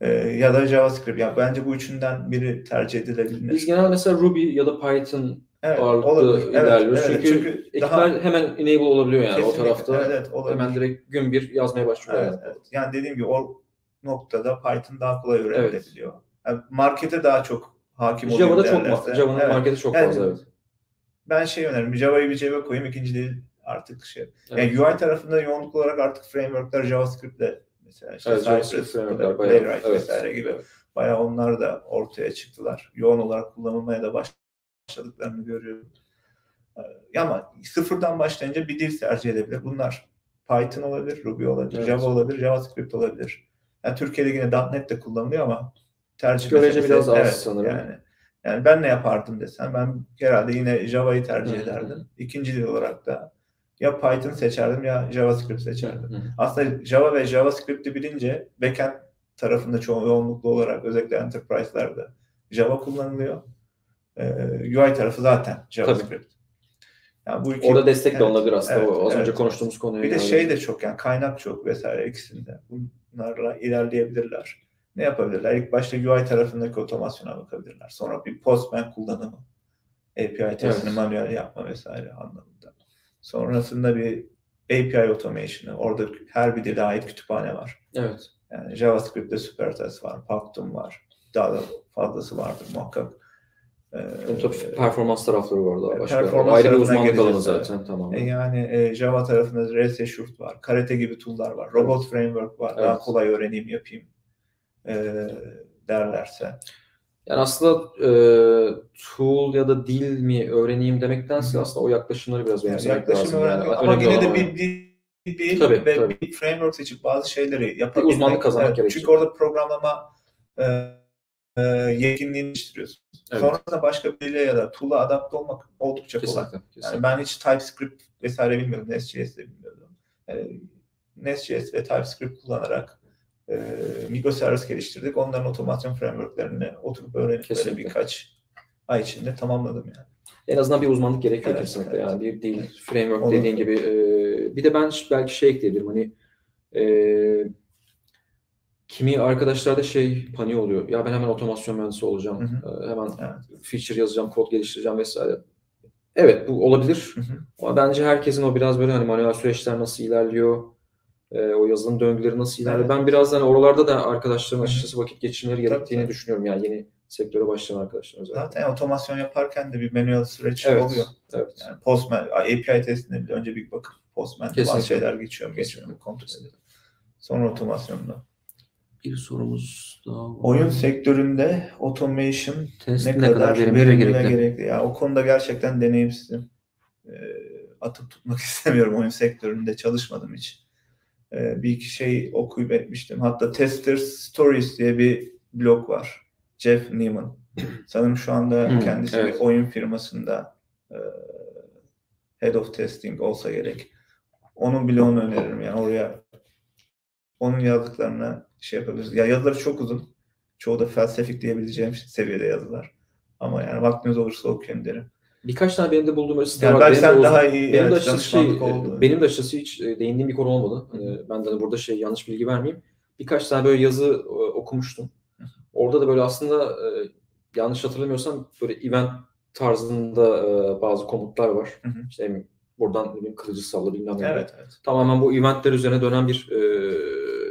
Speaker 2: Ee, ya da JavaScript. Yani bence bu üçünden biri tercih edilebilir.
Speaker 1: Biz genel mesela Ruby ya da Python
Speaker 2: evet,
Speaker 1: ağırlıklı
Speaker 2: olabilir. Evet,
Speaker 1: ilerliyoruz.
Speaker 2: evet.
Speaker 1: Çünkü, ekipler hemen enable olabiliyor yani o
Speaker 2: Kesinlikle,
Speaker 1: tarafta.
Speaker 2: Evet, evet, olabilir.
Speaker 1: hemen direkt gün bir yazmaya başlıyor.
Speaker 2: Evet,
Speaker 1: yani.
Speaker 2: evet. Yani dediğim gibi o noktada Python daha kolay öğrenilebiliyor. Yani markete daha çok hakim oluyor
Speaker 1: Java'da çok Java'nın
Speaker 2: Evet.
Speaker 1: marketi çok fazla evet.
Speaker 2: Ben şey öneririm. Java'yı bir cebe koyayım. ikinci dil artık şey.
Speaker 1: Evet.
Speaker 2: Yani UI tarafında yoğunluk olarak artık frameworkler JavaScript'le mesela işte
Speaker 1: Evet, JavaScript framework'ler bayağı-
Speaker 2: Playwright
Speaker 1: evet.
Speaker 2: vesaire gibi bayağı onlar da ortaya çıktılar. Yoğun olarak kullanılmaya da başladıklarını görüyorum. Ee, Ama sıfırdan başlayınca bir dil tercih edebilir. Bunlar Python olabilir, Ruby olabilir,
Speaker 1: Evet.
Speaker 2: Java olabilir, JavaScript olabilir. Yani Türkiye'de yine .NET de kullanılıyor ama tercih
Speaker 1: Görece biraz az
Speaker 2: evet,
Speaker 1: sanırım.
Speaker 2: Yani, yani ben ne yapardım desem ben herhalde yine Java'yı tercih ederdim. İkinci dil olarak da ya Python seçerdim ya JavaScript seçerdim. Aslında Java ve JavaScript'i bilince backend tarafında çoğunluklu olarak özellikle enterprise'larda Java kullanılıyor. Ee, UI tarafı zaten JavaScript. Yani bu iki,
Speaker 1: Orada destek de
Speaker 2: Evet,
Speaker 1: alınabilir aslında.
Speaker 2: evet,
Speaker 1: o az önce
Speaker 2: evet.
Speaker 1: konuştuğumuz konuya
Speaker 2: bir de şey de çok yani kaynak çok vesaire ikisinde. Bunlarla ilerleyebilirler. Ne yapabilirler? İlk başta UI tarafındaki otomasyona bakabilirler. Sonra bir Postman kullanımı. API testini
Speaker 1: Evet.
Speaker 2: manuel yapma vesaire anlamında. Sonrasında bir API automation'ı. Orada her bir dile ait kütüphane var.
Speaker 1: Evet.
Speaker 2: Yani JavaScript'te SuperTest var, Pactum var. Daha da fazlası vardır muhakkak. Ee,
Speaker 1: Tabii, performans tarafları var daha başka.
Speaker 2: performans
Speaker 1: Ayrı bir uzmanlık alanı
Speaker 2: evet.
Speaker 1: zaten tamam.
Speaker 2: e, yani e, Java tarafında REST Assured var, Karate gibi tool'lar var, Robot Framework var. Daha
Speaker 1: Evet.
Speaker 2: kolay öğreneyim yapayım e, derlerse.
Speaker 1: Yani aslında e, tool ya da dil mi öğreneyim demektense
Speaker 2: Hı
Speaker 1: aslında o yaklaşımları biraz
Speaker 2: Yani yaklaşım
Speaker 1: lazım.
Speaker 2: öğrenmek
Speaker 1: Yani.
Speaker 2: ama yine de bir değil
Speaker 1: Tabii,
Speaker 2: ve
Speaker 1: tabii.
Speaker 2: bir framework seçip bazı şeyleri yapabilmek.
Speaker 1: uzmanlık kazanmak
Speaker 2: Evet,
Speaker 1: gerekiyor.
Speaker 2: Çünkü orada programlama e, e, yetkinliğini geliştiriyorsun.
Speaker 1: Evet.
Speaker 2: Sonrasında başka bir dile ya da tool'a adapte olmak oldukça kolay.
Speaker 1: Kesinlikle.
Speaker 2: Yani ben hiç TypeScript vesaire bilmiyorum. Nest.js de bilmiyordum. Yani Nest.js ve TypeScript kullanarak e, mikroservis geliştirdik. Onların otomasyon frameworklerini oturup öğrenip böyle birkaç ay içinde tamamladım yani.
Speaker 1: En azından bir uzmanlık gerekiyor
Speaker 2: Evet,
Speaker 1: kesinlikle.
Speaker 2: evet.
Speaker 1: Yani bir dil, framework
Speaker 2: Onu-
Speaker 1: dediğin gibi. e, bir de ben belki şey ekleyebilirim. Hani e, kimi arkadaşlarda şey paniği oluyor. Ya ben hemen otomasyon mühendisi olacağım.
Speaker 2: Hı
Speaker 1: E, hemen
Speaker 2: Evet.
Speaker 1: feature yazacağım, kod geliştireceğim vesaire. Evet bu olabilir.
Speaker 2: Hı hı.
Speaker 1: Ama bence herkesin o biraz böyle hani manuel süreçler nasıl ilerliyor, e, o yazılım döngüleri nasıl ilerliyor.
Speaker 2: Evet.
Speaker 1: Ben biraz hani oralarda da arkadaşların açıkçası vakit geçirmeleri gerektiğini
Speaker 2: tabii.
Speaker 1: düşünüyorum. Yani yeni sektöre başlayan arkadaşlar özellikle.
Speaker 2: Zaten otomasyon yaparken de bir manuel süreç
Speaker 1: Evet,
Speaker 2: oluyor.
Speaker 1: evet.
Speaker 2: Yani Postman, API testine bile önce bir bakıp
Speaker 1: Kesinlikle.
Speaker 2: bazı şeyler geçiyor mu geçmiyor mu kontrol edelim. Sonra otomasyonda.
Speaker 1: Bir sorumuz daha var.
Speaker 2: Oyun sektöründe automation
Speaker 1: Test
Speaker 2: ne, kadar, verimli, ve gerekli. Ya o konuda gerçekten deneyimsizim. Ee, atıp tutmak istemiyorum oyun sektöründe çalışmadım hiç. Ee, bir iki şey okuyup etmiştim. Hatta Tester Stories diye bir blog var. Jeff Neiman. Sanırım şu anda
Speaker 1: Hmm,
Speaker 2: kendisi
Speaker 1: evet.
Speaker 2: bir oyun firmasında e, Head of Testing olsa gerek. Onun bloğunu öneririm yani oraya onun yazdıklarına şey yapabiliriz. Ya yazıları çok uzun. Çoğu da felsefik diyebileceğim seviyede yazılar. Ama yani vaktiniz olursa okuyun derim.
Speaker 1: Birkaç tane benim de bulduğum böyle site
Speaker 2: Yani
Speaker 1: var.
Speaker 2: belki
Speaker 1: Benim de
Speaker 2: sen
Speaker 1: o-
Speaker 2: daha iyi
Speaker 1: benim de
Speaker 2: evet,
Speaker 1: açıkçası şey,
Speaker 2: oldu.
Speaker 1: benim de açıkçası hiç e, değindiğim bir konu olmadı. Hani ben de hani burada şey yanlış bilgi vermeyeyim. Birkaç tane böyle yazı e, okumuştum. Orada da böyle aslında e, yanlış hatırlamıyorsam böyle event tarzında e, bazı komutlar var.
Speaker 2: Hı hı.
Speaker 1: İşte buradan kılıcı salla bilmem ne.
Speaker 2: Evet, evet.
Speaker 1: Tamamen bu eventler üzerine dönen bir e,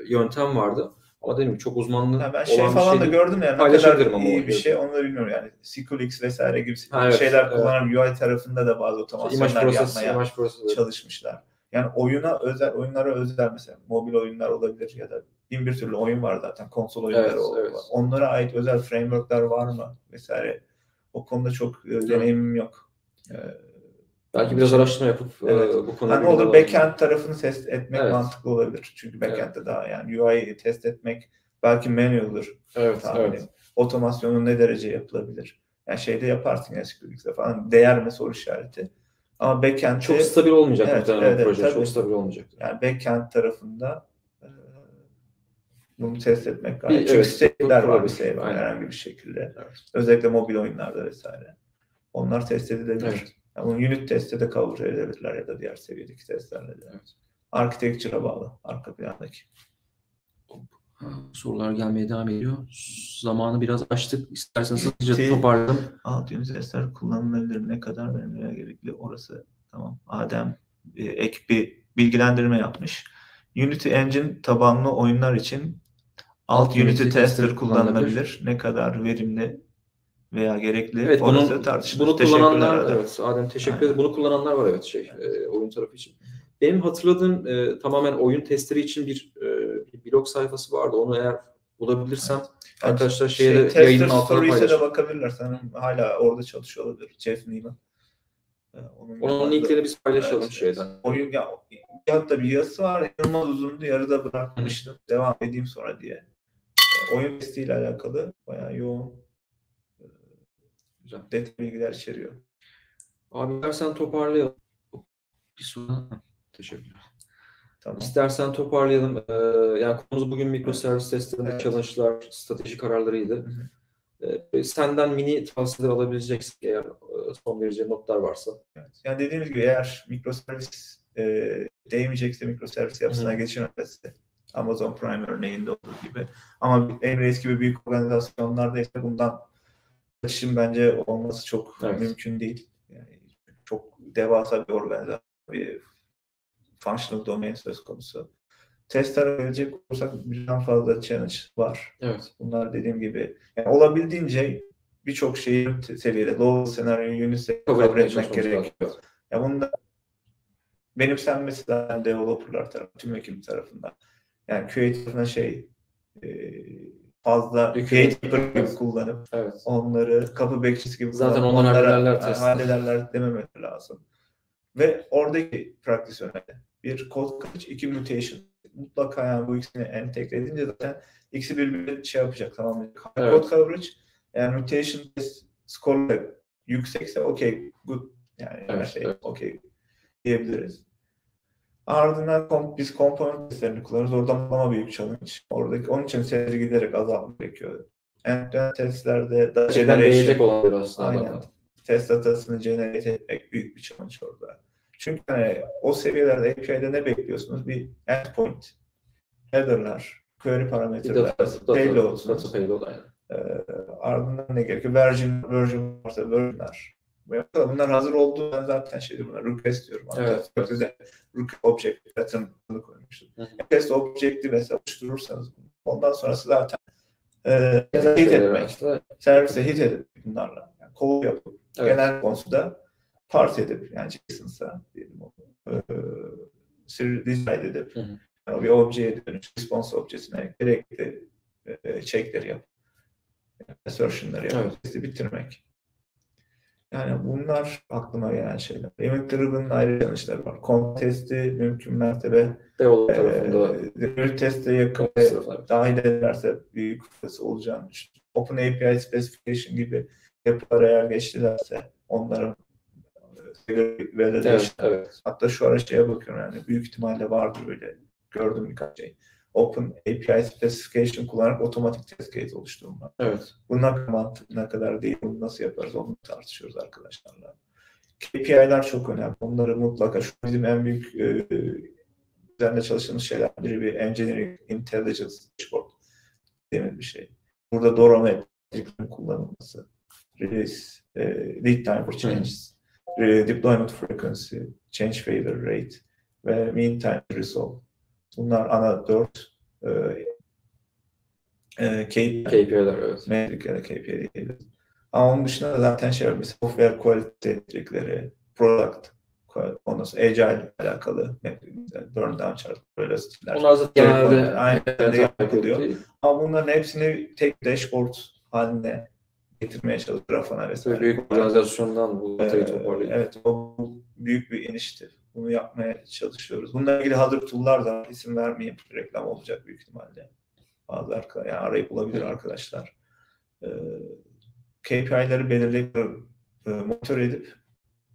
Speaker 1: yöntem vardı. Ama gibi çok uzmanlı
Speaker 2: Ya ben
Speaker 1: olan
Speaker 2: şey falan
Speaker 1: şey
Speaker 2: da gördüm yani ne kadar iyi bir şey onu da bilmiyorum yani. SQLX vesaire gibi
Speaker 1: Ha, evet,
Speaker 2: şeyler
Speaker 1: evet.
Speaker 2: kullanan UI tarafında da bazı otomasyonlar
Speaker 1: prosesi,
Speaker 2: yapmaya
Speaker 1: imaj prosesi.
Speaker 2: çalışmışlar. Yani oyuna özel, oyunlara özel mesela mobil oyunlar olabilir ya da bin bir türlü oyun var zaten konsol oyunları
Speaker 1: Evet,
Speaker 2: o-
Speaker 1: evet.
Speaker 2: Onlara ait özel frameworkler var mı vesaire. O konuda çok e, deneyimim yok. Ee,
Speaker 1: Belki biraz araştırma yapıp
Speaker 2: Evet.
Speaker 1: e, bu konuda
Speaker 2: Hani
Speaker 1: bilgi
Speaker 2: olur backend tarafını test etmek
Speaker 1: Evet.
Speaker 2: mantıklı olabilir. Çünkü backend'de daha yani UI'yi test etmek belki manual'dır
Speaker 1: Evet,
Speaker 2: tahminim.
Speaker 1: evet.
Speaker 2: Otomasyonu ne derece yapılabilir? Yani şeyde yaparsın ya SQL'de falan değer mi soru işareti. Ama backend'de
Speaker 1: Çok stabil olmayacak
Speaker 2: Evet,
Speaker 1: muhtemelen
Speaker 2: evet,
Speaker 1: proje.
Speaker 2: tabii.
Speaker 1: Çok stabil olmayacak.
Speaker 2: yani backend tarafında e, bunu test etmek
Speaker 1: Bir-
Speaker 2: gayet. Çünkü
Speaker 1: evet,
Speaker 2: siteler var
Speaker 1: olabilir.
Speaker 2: mesela
Speaker 1: Aynen.
Speaker 2: herhangi bir şekilde.
Speaker 1: Evet.
Speaker 2: Özellikle mobil oyunlarda vesaire. Onlar test edilebilir.
Speaker 1: Evet.
Speaker 2: Yani bunu unit testte de cover edebilirler ya da diğer seviyedeki testlerle de.
Speaker 1: Evet.
Speaker 2: Architecture'a bağlı arka plandaki.
Speaker 1: Sorular gelmeye devam ediyor. Zamanı biraz açtık. İsterseniz hızlıca toparlayalım.
Speaker 2: Alt unit testler kullanılabilir. Ne kadar verimliliğe gerekli orası. Tamam. Adem e, ek bir bilgilendirme yapmış. Unity Engine tabanlı oyunlar için alt,
Speaker 1: Alt
Speaker 2: Unity,
Speaker 1: Unity
Speaker 2: tester kullanılabilir. Ne kadar verimli veya gerekli
Speaker 1: Evet,
Speaker 2: orası
Speaker 1: bunu,
Speaker 2: tartışılır.
Speaker 1: bunu
Speaker 2: Teşekkürler
Speaker 1: kullananlar, evet Adem teşekkür ederim. Bunu kullananlar var evet şey e, oyun tarafı için. Benim hatırladığım e, tamamen oyun testleri için bir, e, bir blog sayfası vardı. Onu eğer bulabilirsem
Speaker 2: Yani
Speaker 1: arkadaşlar şeye
Speaker 2: şey,
Speaker 1: de yayının altına
Speaker 2: Stories'e de
Speaker 1: paylaşırım.
Speaker 2: bakabilirler. Sanırım hala orada çalışıyor olabilir. Jeff Neiman. Ee, Onun,
Speaker 1: Onun linklerini biz paylaşalım
Speaker 2: Evet,
Speaker 1: şeyden.
Speaker 2: Oyun ya hatta bir yazısı var. İnanılmaz uzundu. Yarıda bırakmıştım. Devam edeyim sonra diye. Ee, Oyun testiyle alakalı bayağı yoğun e,
Speaker 1: Güzel.
Speaker 2: detay bilgiler içeriyor.
Speaker 1: Abi sen toparlayalım. Bir soru. Teşekkürler.
Speaker 2: Tamam.
Speaker 1: İstersen toparlayalım. Ee, yani konumuz bugün mikroservis testlerinde
Speaker 2: Evet.
Speaker 1: challenge'lar, strateji kararlarıydı.
Speaker 2: hı.
Speaker 1: Ee, senden mini tavsiyeler alabileceksek eğer e, son vereceğin notlar varsa.
Speaker 2: Evet. Yani dediğimiz gibi eğer mikroservis e, değmeyecekse mikroservis yapısına
Speaker 1: Hı hı.
Speaker 2: geçirmezse Amazon Prime örneğinde olduğu gibi ama Emirates gibi büyük organizasyonlarda ise bundan kaçışın bence olması çok
Speaker 1: Evet.
Speaker 2: mümkün değil. Yani çok devasa bir organizasyon, bir functional domain söz konusu. Testler verecek olursak birden fazla challenge var.
Speaker 1: Evet.
Speaker 2: Bunlar dediğim gibi yani olabildiğince birçok şeyi seviyede low senaryoyu UNICEF
Speaker 1: Kabul
Speaker 2: etmek gerekiyor.
Speaker 1: lazım.
Speaker 2: Ya bunu da benimsenmesi lazım developerlar tarafından, tüm ekip tarafından. Yani QA tarafına şey e, fazla gatekeeper gibi kullanıp
Speaker 1: Evet.
Speaker 2: onları kapı bekçisi gibi
Speaker 1: Zaten
Speaker 2: kullanıp
Speaker 1: onlar
Speaker 2: onlara
Speaker 1: hallederler
Speaker 2: dememeleri lazım. Ve oradaki practice önemli. Bir code coverage, iki mutation. Mutlaka yani bu ikisini entegre edince zaten ikisi birbirine şey yapacak tamam mı?
Speaker 1: Evet.
Speaker 2: Code coverage yani mutation test score yüksekse okey good yani her
Speaker 1: Evet,
Speaker 2: şey
Speaker 1: evet.
Speaker 2: okey diyebiliriz. Ardından kom- biz komponent testlerini kullanırız. Orada ama büyük challenge. Oradaki onun için seri giderek azaltmak gerekiyor. End-to-end testlerde da
Speaker 1: Gerçekten
Speaker 2: generation-
Speaker 1: olanlar aslında.
Speaker 2: Aynen. test datasını generate etmek büyük bir challenge orada. Çünkü hani o seviyelerde API'de ne bekliyorsunuz? Bir endpoint, header'lar, query parametreler,
Speaker 1: data, data, payload aynen.
Speaker 2: ee, ardından ne gerekiyor? Version, version varsa version'lar. Bunlar hazır olduğu ben zaten şeydi bunlar request diyorum.
Speaker 1: Evet,
Speaker 2: size request object pattern'ını koymuştum.
Speaker 1: Hı hı.
Speaker 2: Request object'i mesela oluşturursanız ondan sonrası zaten e, hit etmek,
Speaker 1: arasında-
Speaker 2: servise hit edip bunlarla. Yani call yapıp
Speaker 1: Evet.
Speaker 2: genel konuda parse edip yani JSON'sa diyelim o e, decide edip
Speaker 1: Hı hı.
Speaker 2: yani bir objeye dönüş response objesine gerekli e, checkleri yap assertion'ları yapıp
Speaker 1: Evet.
Speaker 2: bitirmek. Yani bunlar aklıma gelen şeyler. Event Driven'ın ayrı challenge'ları var. Comp testi mümkün mertebe
Speaker 1: Develop tarafında
Speaker 2: e, teste yakın ve dahil ederlerse büyük fırsatı olacağını düşünüyorum. Open API Specification gibi yapılara eğer geçtilerse onların
Speaker 1: Evet, evet.
Speaker 2: Hatta şu ara şeye bakıyorum yani büyük ihtimalle vardır öyle gördüm birkaç şey. Open API Specification kullanarak otomatik test case oluşturma.
Speaker 1: Evet.
Speaker 2: Bunun hakkında mantık ne kadar değil, bunu nasıl yaparız onu tartışıyoruz arkadaşlarla. KPI'ler çok önemli. Onları mutlaka, şu bizim en büyük e, üzerinde çalıştığımız şeyler biri bir Engineering Intelligence Dashboard dediğimiz bir şey. Burada Dora metriklerin kullanılması, release, e, lead time for changes, e, deployment frequency, change failure rate ve mean time to resolve. Bunlar ana dört e, e, KPI
Speaker 1: KPI'ler evet.
Speaker 2: metrik ya da KPI diyebiliriz. Ama onun dışında da zaten şey var. Mesela software quality metrikleri, product, ondan sonra agile ile alakalı metrikler, burn down chart, böyle stiller.
Speaker 1: Onlar zaten genelde
Speaker 2: Aynen,
Speaker 1: evet,
Speaker 2: yapılıyor.
Speaker 1: değil.
Speaker 2: Ama bunların hepsini tek dashboard haline getirmeye çalışıyor. Grafana vesaire.
Speaker 1: Büyük organizasyondan bu datayı
Speaker 2: Ee,
Speaker 1: toparlayıp.
Speaker 2: Evet, o büyük bir iniştir. Bunu yapmaya çalışıyoruz. Bununla ilgili hazır tool'lar da isim vermeyeyim. Reklam olacak büyük ihtimalle. Bazı arka, yani arayıp bulabilir arkadaşlar. Ee, KPI'leri belirleyip e, monitör edip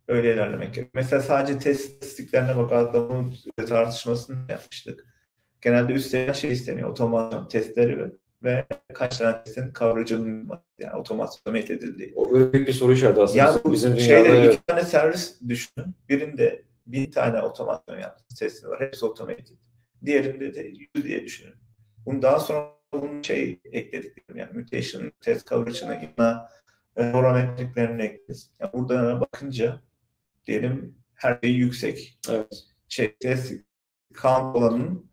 Speaker 2: öyle ilerlemek gerekiyor. Mesela sadece test statistiklerine bak adamın tartışmasını yapmıştık. Genelde üst seviye şey isteniyor. Otomasyon testleri ve, ve kaç tane testin coverage'ının yani otomasyon edildiği.
Speaker 1: O büyük bir soru işareti aslında.
Speaker 2: Ya bu
Speaker 1: Bizim
Speaker 2: şeyde
Speaker 1: dünyada
Speaker 2: iki tane servis düşünün. Birinde bin tane otomasyon yaptı testi var. Hepsi otomated. Diğerinde de yüz diye düşünün. Bunu daha sonra bunun şey ekledik. Yani mutation test coverage'ına yine parametriklerini ekleriz. Yani buradan bakınca diyelim her şey yüksek.
Speaker 1: evet.
Speaker 2: Şey, test count olanın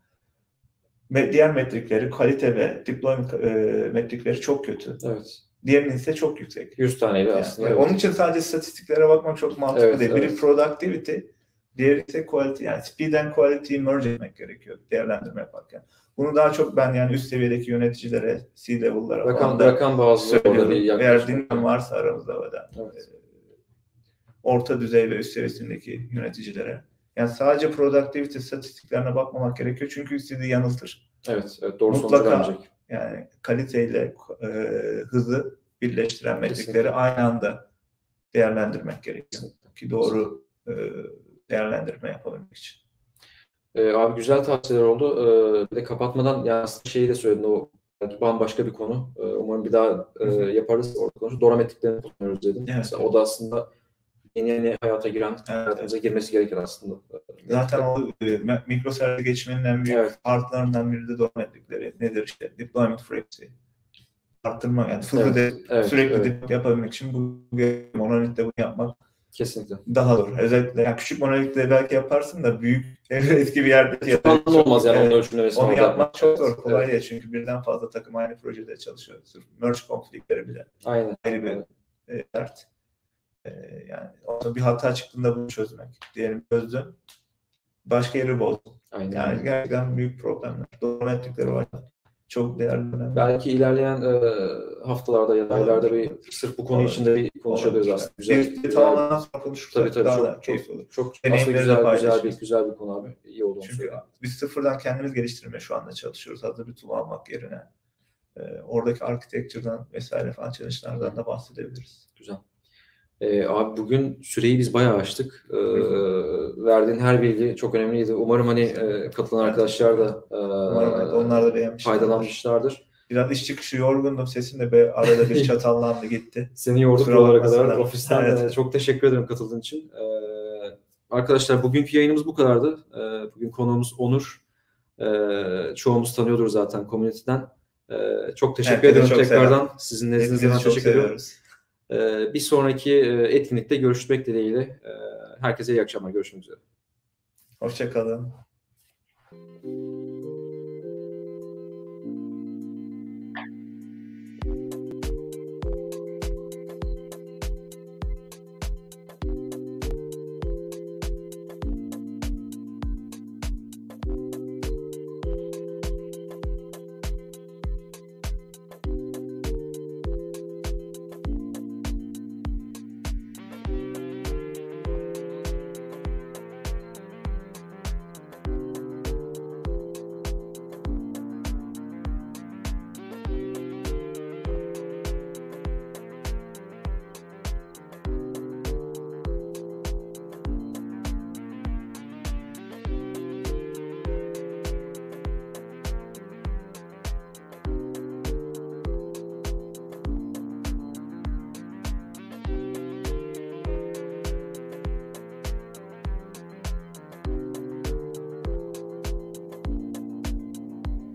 Speaker 2: diğer metrikleri, kalite ve deployment e, metrikleri çok kötü.
Speaker 1: Evet.
Speaker 2: Diğerinin ise çok yüksek.
Speaker 1: 100 taneydi
Speaker 2: Yani,
Speaker 1: aslında.
Speaker 2: yani
Speaker 1: evet.
Speaker 2: Onun için sadece istatistiklere bakmak çok mantıklı
Speaker 1: Evet,
Speaker 2: değil. Biri
Speaker 1: evet.
Speaker 2: productivity, diğeri ise quality. Yani speed and quality'yi merge etmek gerekiyor değerlendirme yaparken. Bunu daha çok ben yani üst seviyedeki yöneticilere, C-level'lara
Speaker 1: Rakam, rakam bazlı orada
Speaker 2: Eğer dinleyen varsa aramızda da
Speaker 1: Evet.
Speaker 2: e, orta düzey ve üst seviyesindeki yöneticilere. Yani sadece productivity statistiklerine bakmamak gerekiyor çünkü sizi yanıltır.
Speaker 1: Evet, evet doğru sonucu
Speaker 2: Mutlaka.
Speaker 1: vermeyecek.
Speaker 2: Yani kaliteyle e, hızı birleştiren metrikleri aynı anda değerlendirmek gerekiyor. Ki doğru e, değerlendirme yapabilmek için.
Speaker 1: Ee, abi güzel tavsiyeler oldu. Ee, bir de kapatmadan yani şeyi de söyledin o belki bambaşka bir konu. Ee, umarım bir daha e, yaparız orada konuşuruz. Dora metriklerini kullanıyoruz dedin.
Speaker 2: Evet.
Speaker 1: Mesela o da aslında yeni yeni hayata giren,
Speaker 2: Evet.
Speaker 1: hayatımıza girmesi gereken aslında.
Speaker 2: Zaten o e, mikroservis geçmenin en büyük
Speaker 1: Evet.
Speaker 2: artlarından biri de dometrikleri nedir işte deployment frequency. Arttırma yani
Speaker 1: Evet,
Speaker 2: de
Speaker 1: evet,
Speaker 2: sürekli
Speaker 1: evet.
Speaker 2: yapabilmek için bu monolitte bunu yapmak
Speaker 1: Kesinlikle.
Speaker 2: daha zor. Özellikle yani küçük monolitle belki yaparsın da büyük eski bir yerde
Speaker 1: anlamlı olmaz yani
Speaker 2: Evet.
Speaker 1: onun ölçümlemesi.
Speaker 2: Onu yapmak çok zor. Kolay
Speaker 1: Evet.
Speaker 2: değil çünkü birden fazla takım aynı projede çalışıyor. Merge konflikleri bile
Speaker 1: Aynen.
Speaker 2: ayrı bir e, dert. E, yani orada bir hata çıktığında bunu çözmek. Diyelim çözdün. Başka yeri bozdun.
Speaker 1: Aynen.
Speaker 2: Yani gerçekten büyük problemler. Doğru metrikleri var. Çok değerli.
Speaker 1: Belki ilerleyen e, haftalarda ya da aylarda bir sırf bu konu
Speaker 2: Olur.
Speaker 1: için de bir konuşabiliriz aslında. Güzel.
Speaker 2: Bir, tamamen konuşursak
Speaker 1: Tabii tabii
Speaker 2: daha
Speaker 1: çok,
Speaker 2: da
Speaker 1: çok,
Speaker 2: keyifli olur.
Speaker 1: çok, aslında
Speaker 2: Deneyimleri de
Speaker 1: güzel, güzel bir güzel bir konu abi. İyi oldu
Speaker 2: Çünkü
Speaker 1: söyleyeyim.
Speaker 2: biz sıfırdan kendimiz geliştirmeye şu anda çalışıyoruz. Hazır bir tool almak yerine. E, oradaki architecture'dan vesaire falan challenge'lardan da bahsedebiliriz.
Speaker 1: Güzel. Ee, abi bugün süreyi biz bayağı açtık. Ee, verdiğin her bilgi çok önemliydi. Umarım hani e, katılan arkadaşlar da e,
Speaker 2: Umarım evet, onlar da beğenmişler.
Speaker 1: faydalanmışlardır.
Speaker 2: Biraz iş çıkışı yorgundum. Sesim de be, arada bir çatallandı gitti.
Speaker 1: Seni yorduk
Speaker 2: bakmasınlar.
Speaker 1: kadar ofisten.
Speaker 2: Evet.
Speaker 1: Çok teşekkür ederim katıldığın için. Ee, arkadaşlar bugünkü yayınımız bu kadardı. Ee, bugün konuğumuz Onur. Ee, çoğumuz tanıyordur zaten community'den. Ee, çok teşekkür
Speaker 2: Herkese
Speaker 1: ederim
Speaker 2: çok
Speaker 1: tekrardan. Sizin nezdinizde
Speaker 2: Hepinizi
Speaker 1: ben
Speaker 2: çok
Speaker 1: teşekkür ediyorum. Ee, bir sonraki e, etkinlikte görüşmek dileğiyle. Ee, herkese iyi akşamlar. Görüşmek üzere.
Speaker 2: Hoşçakalın.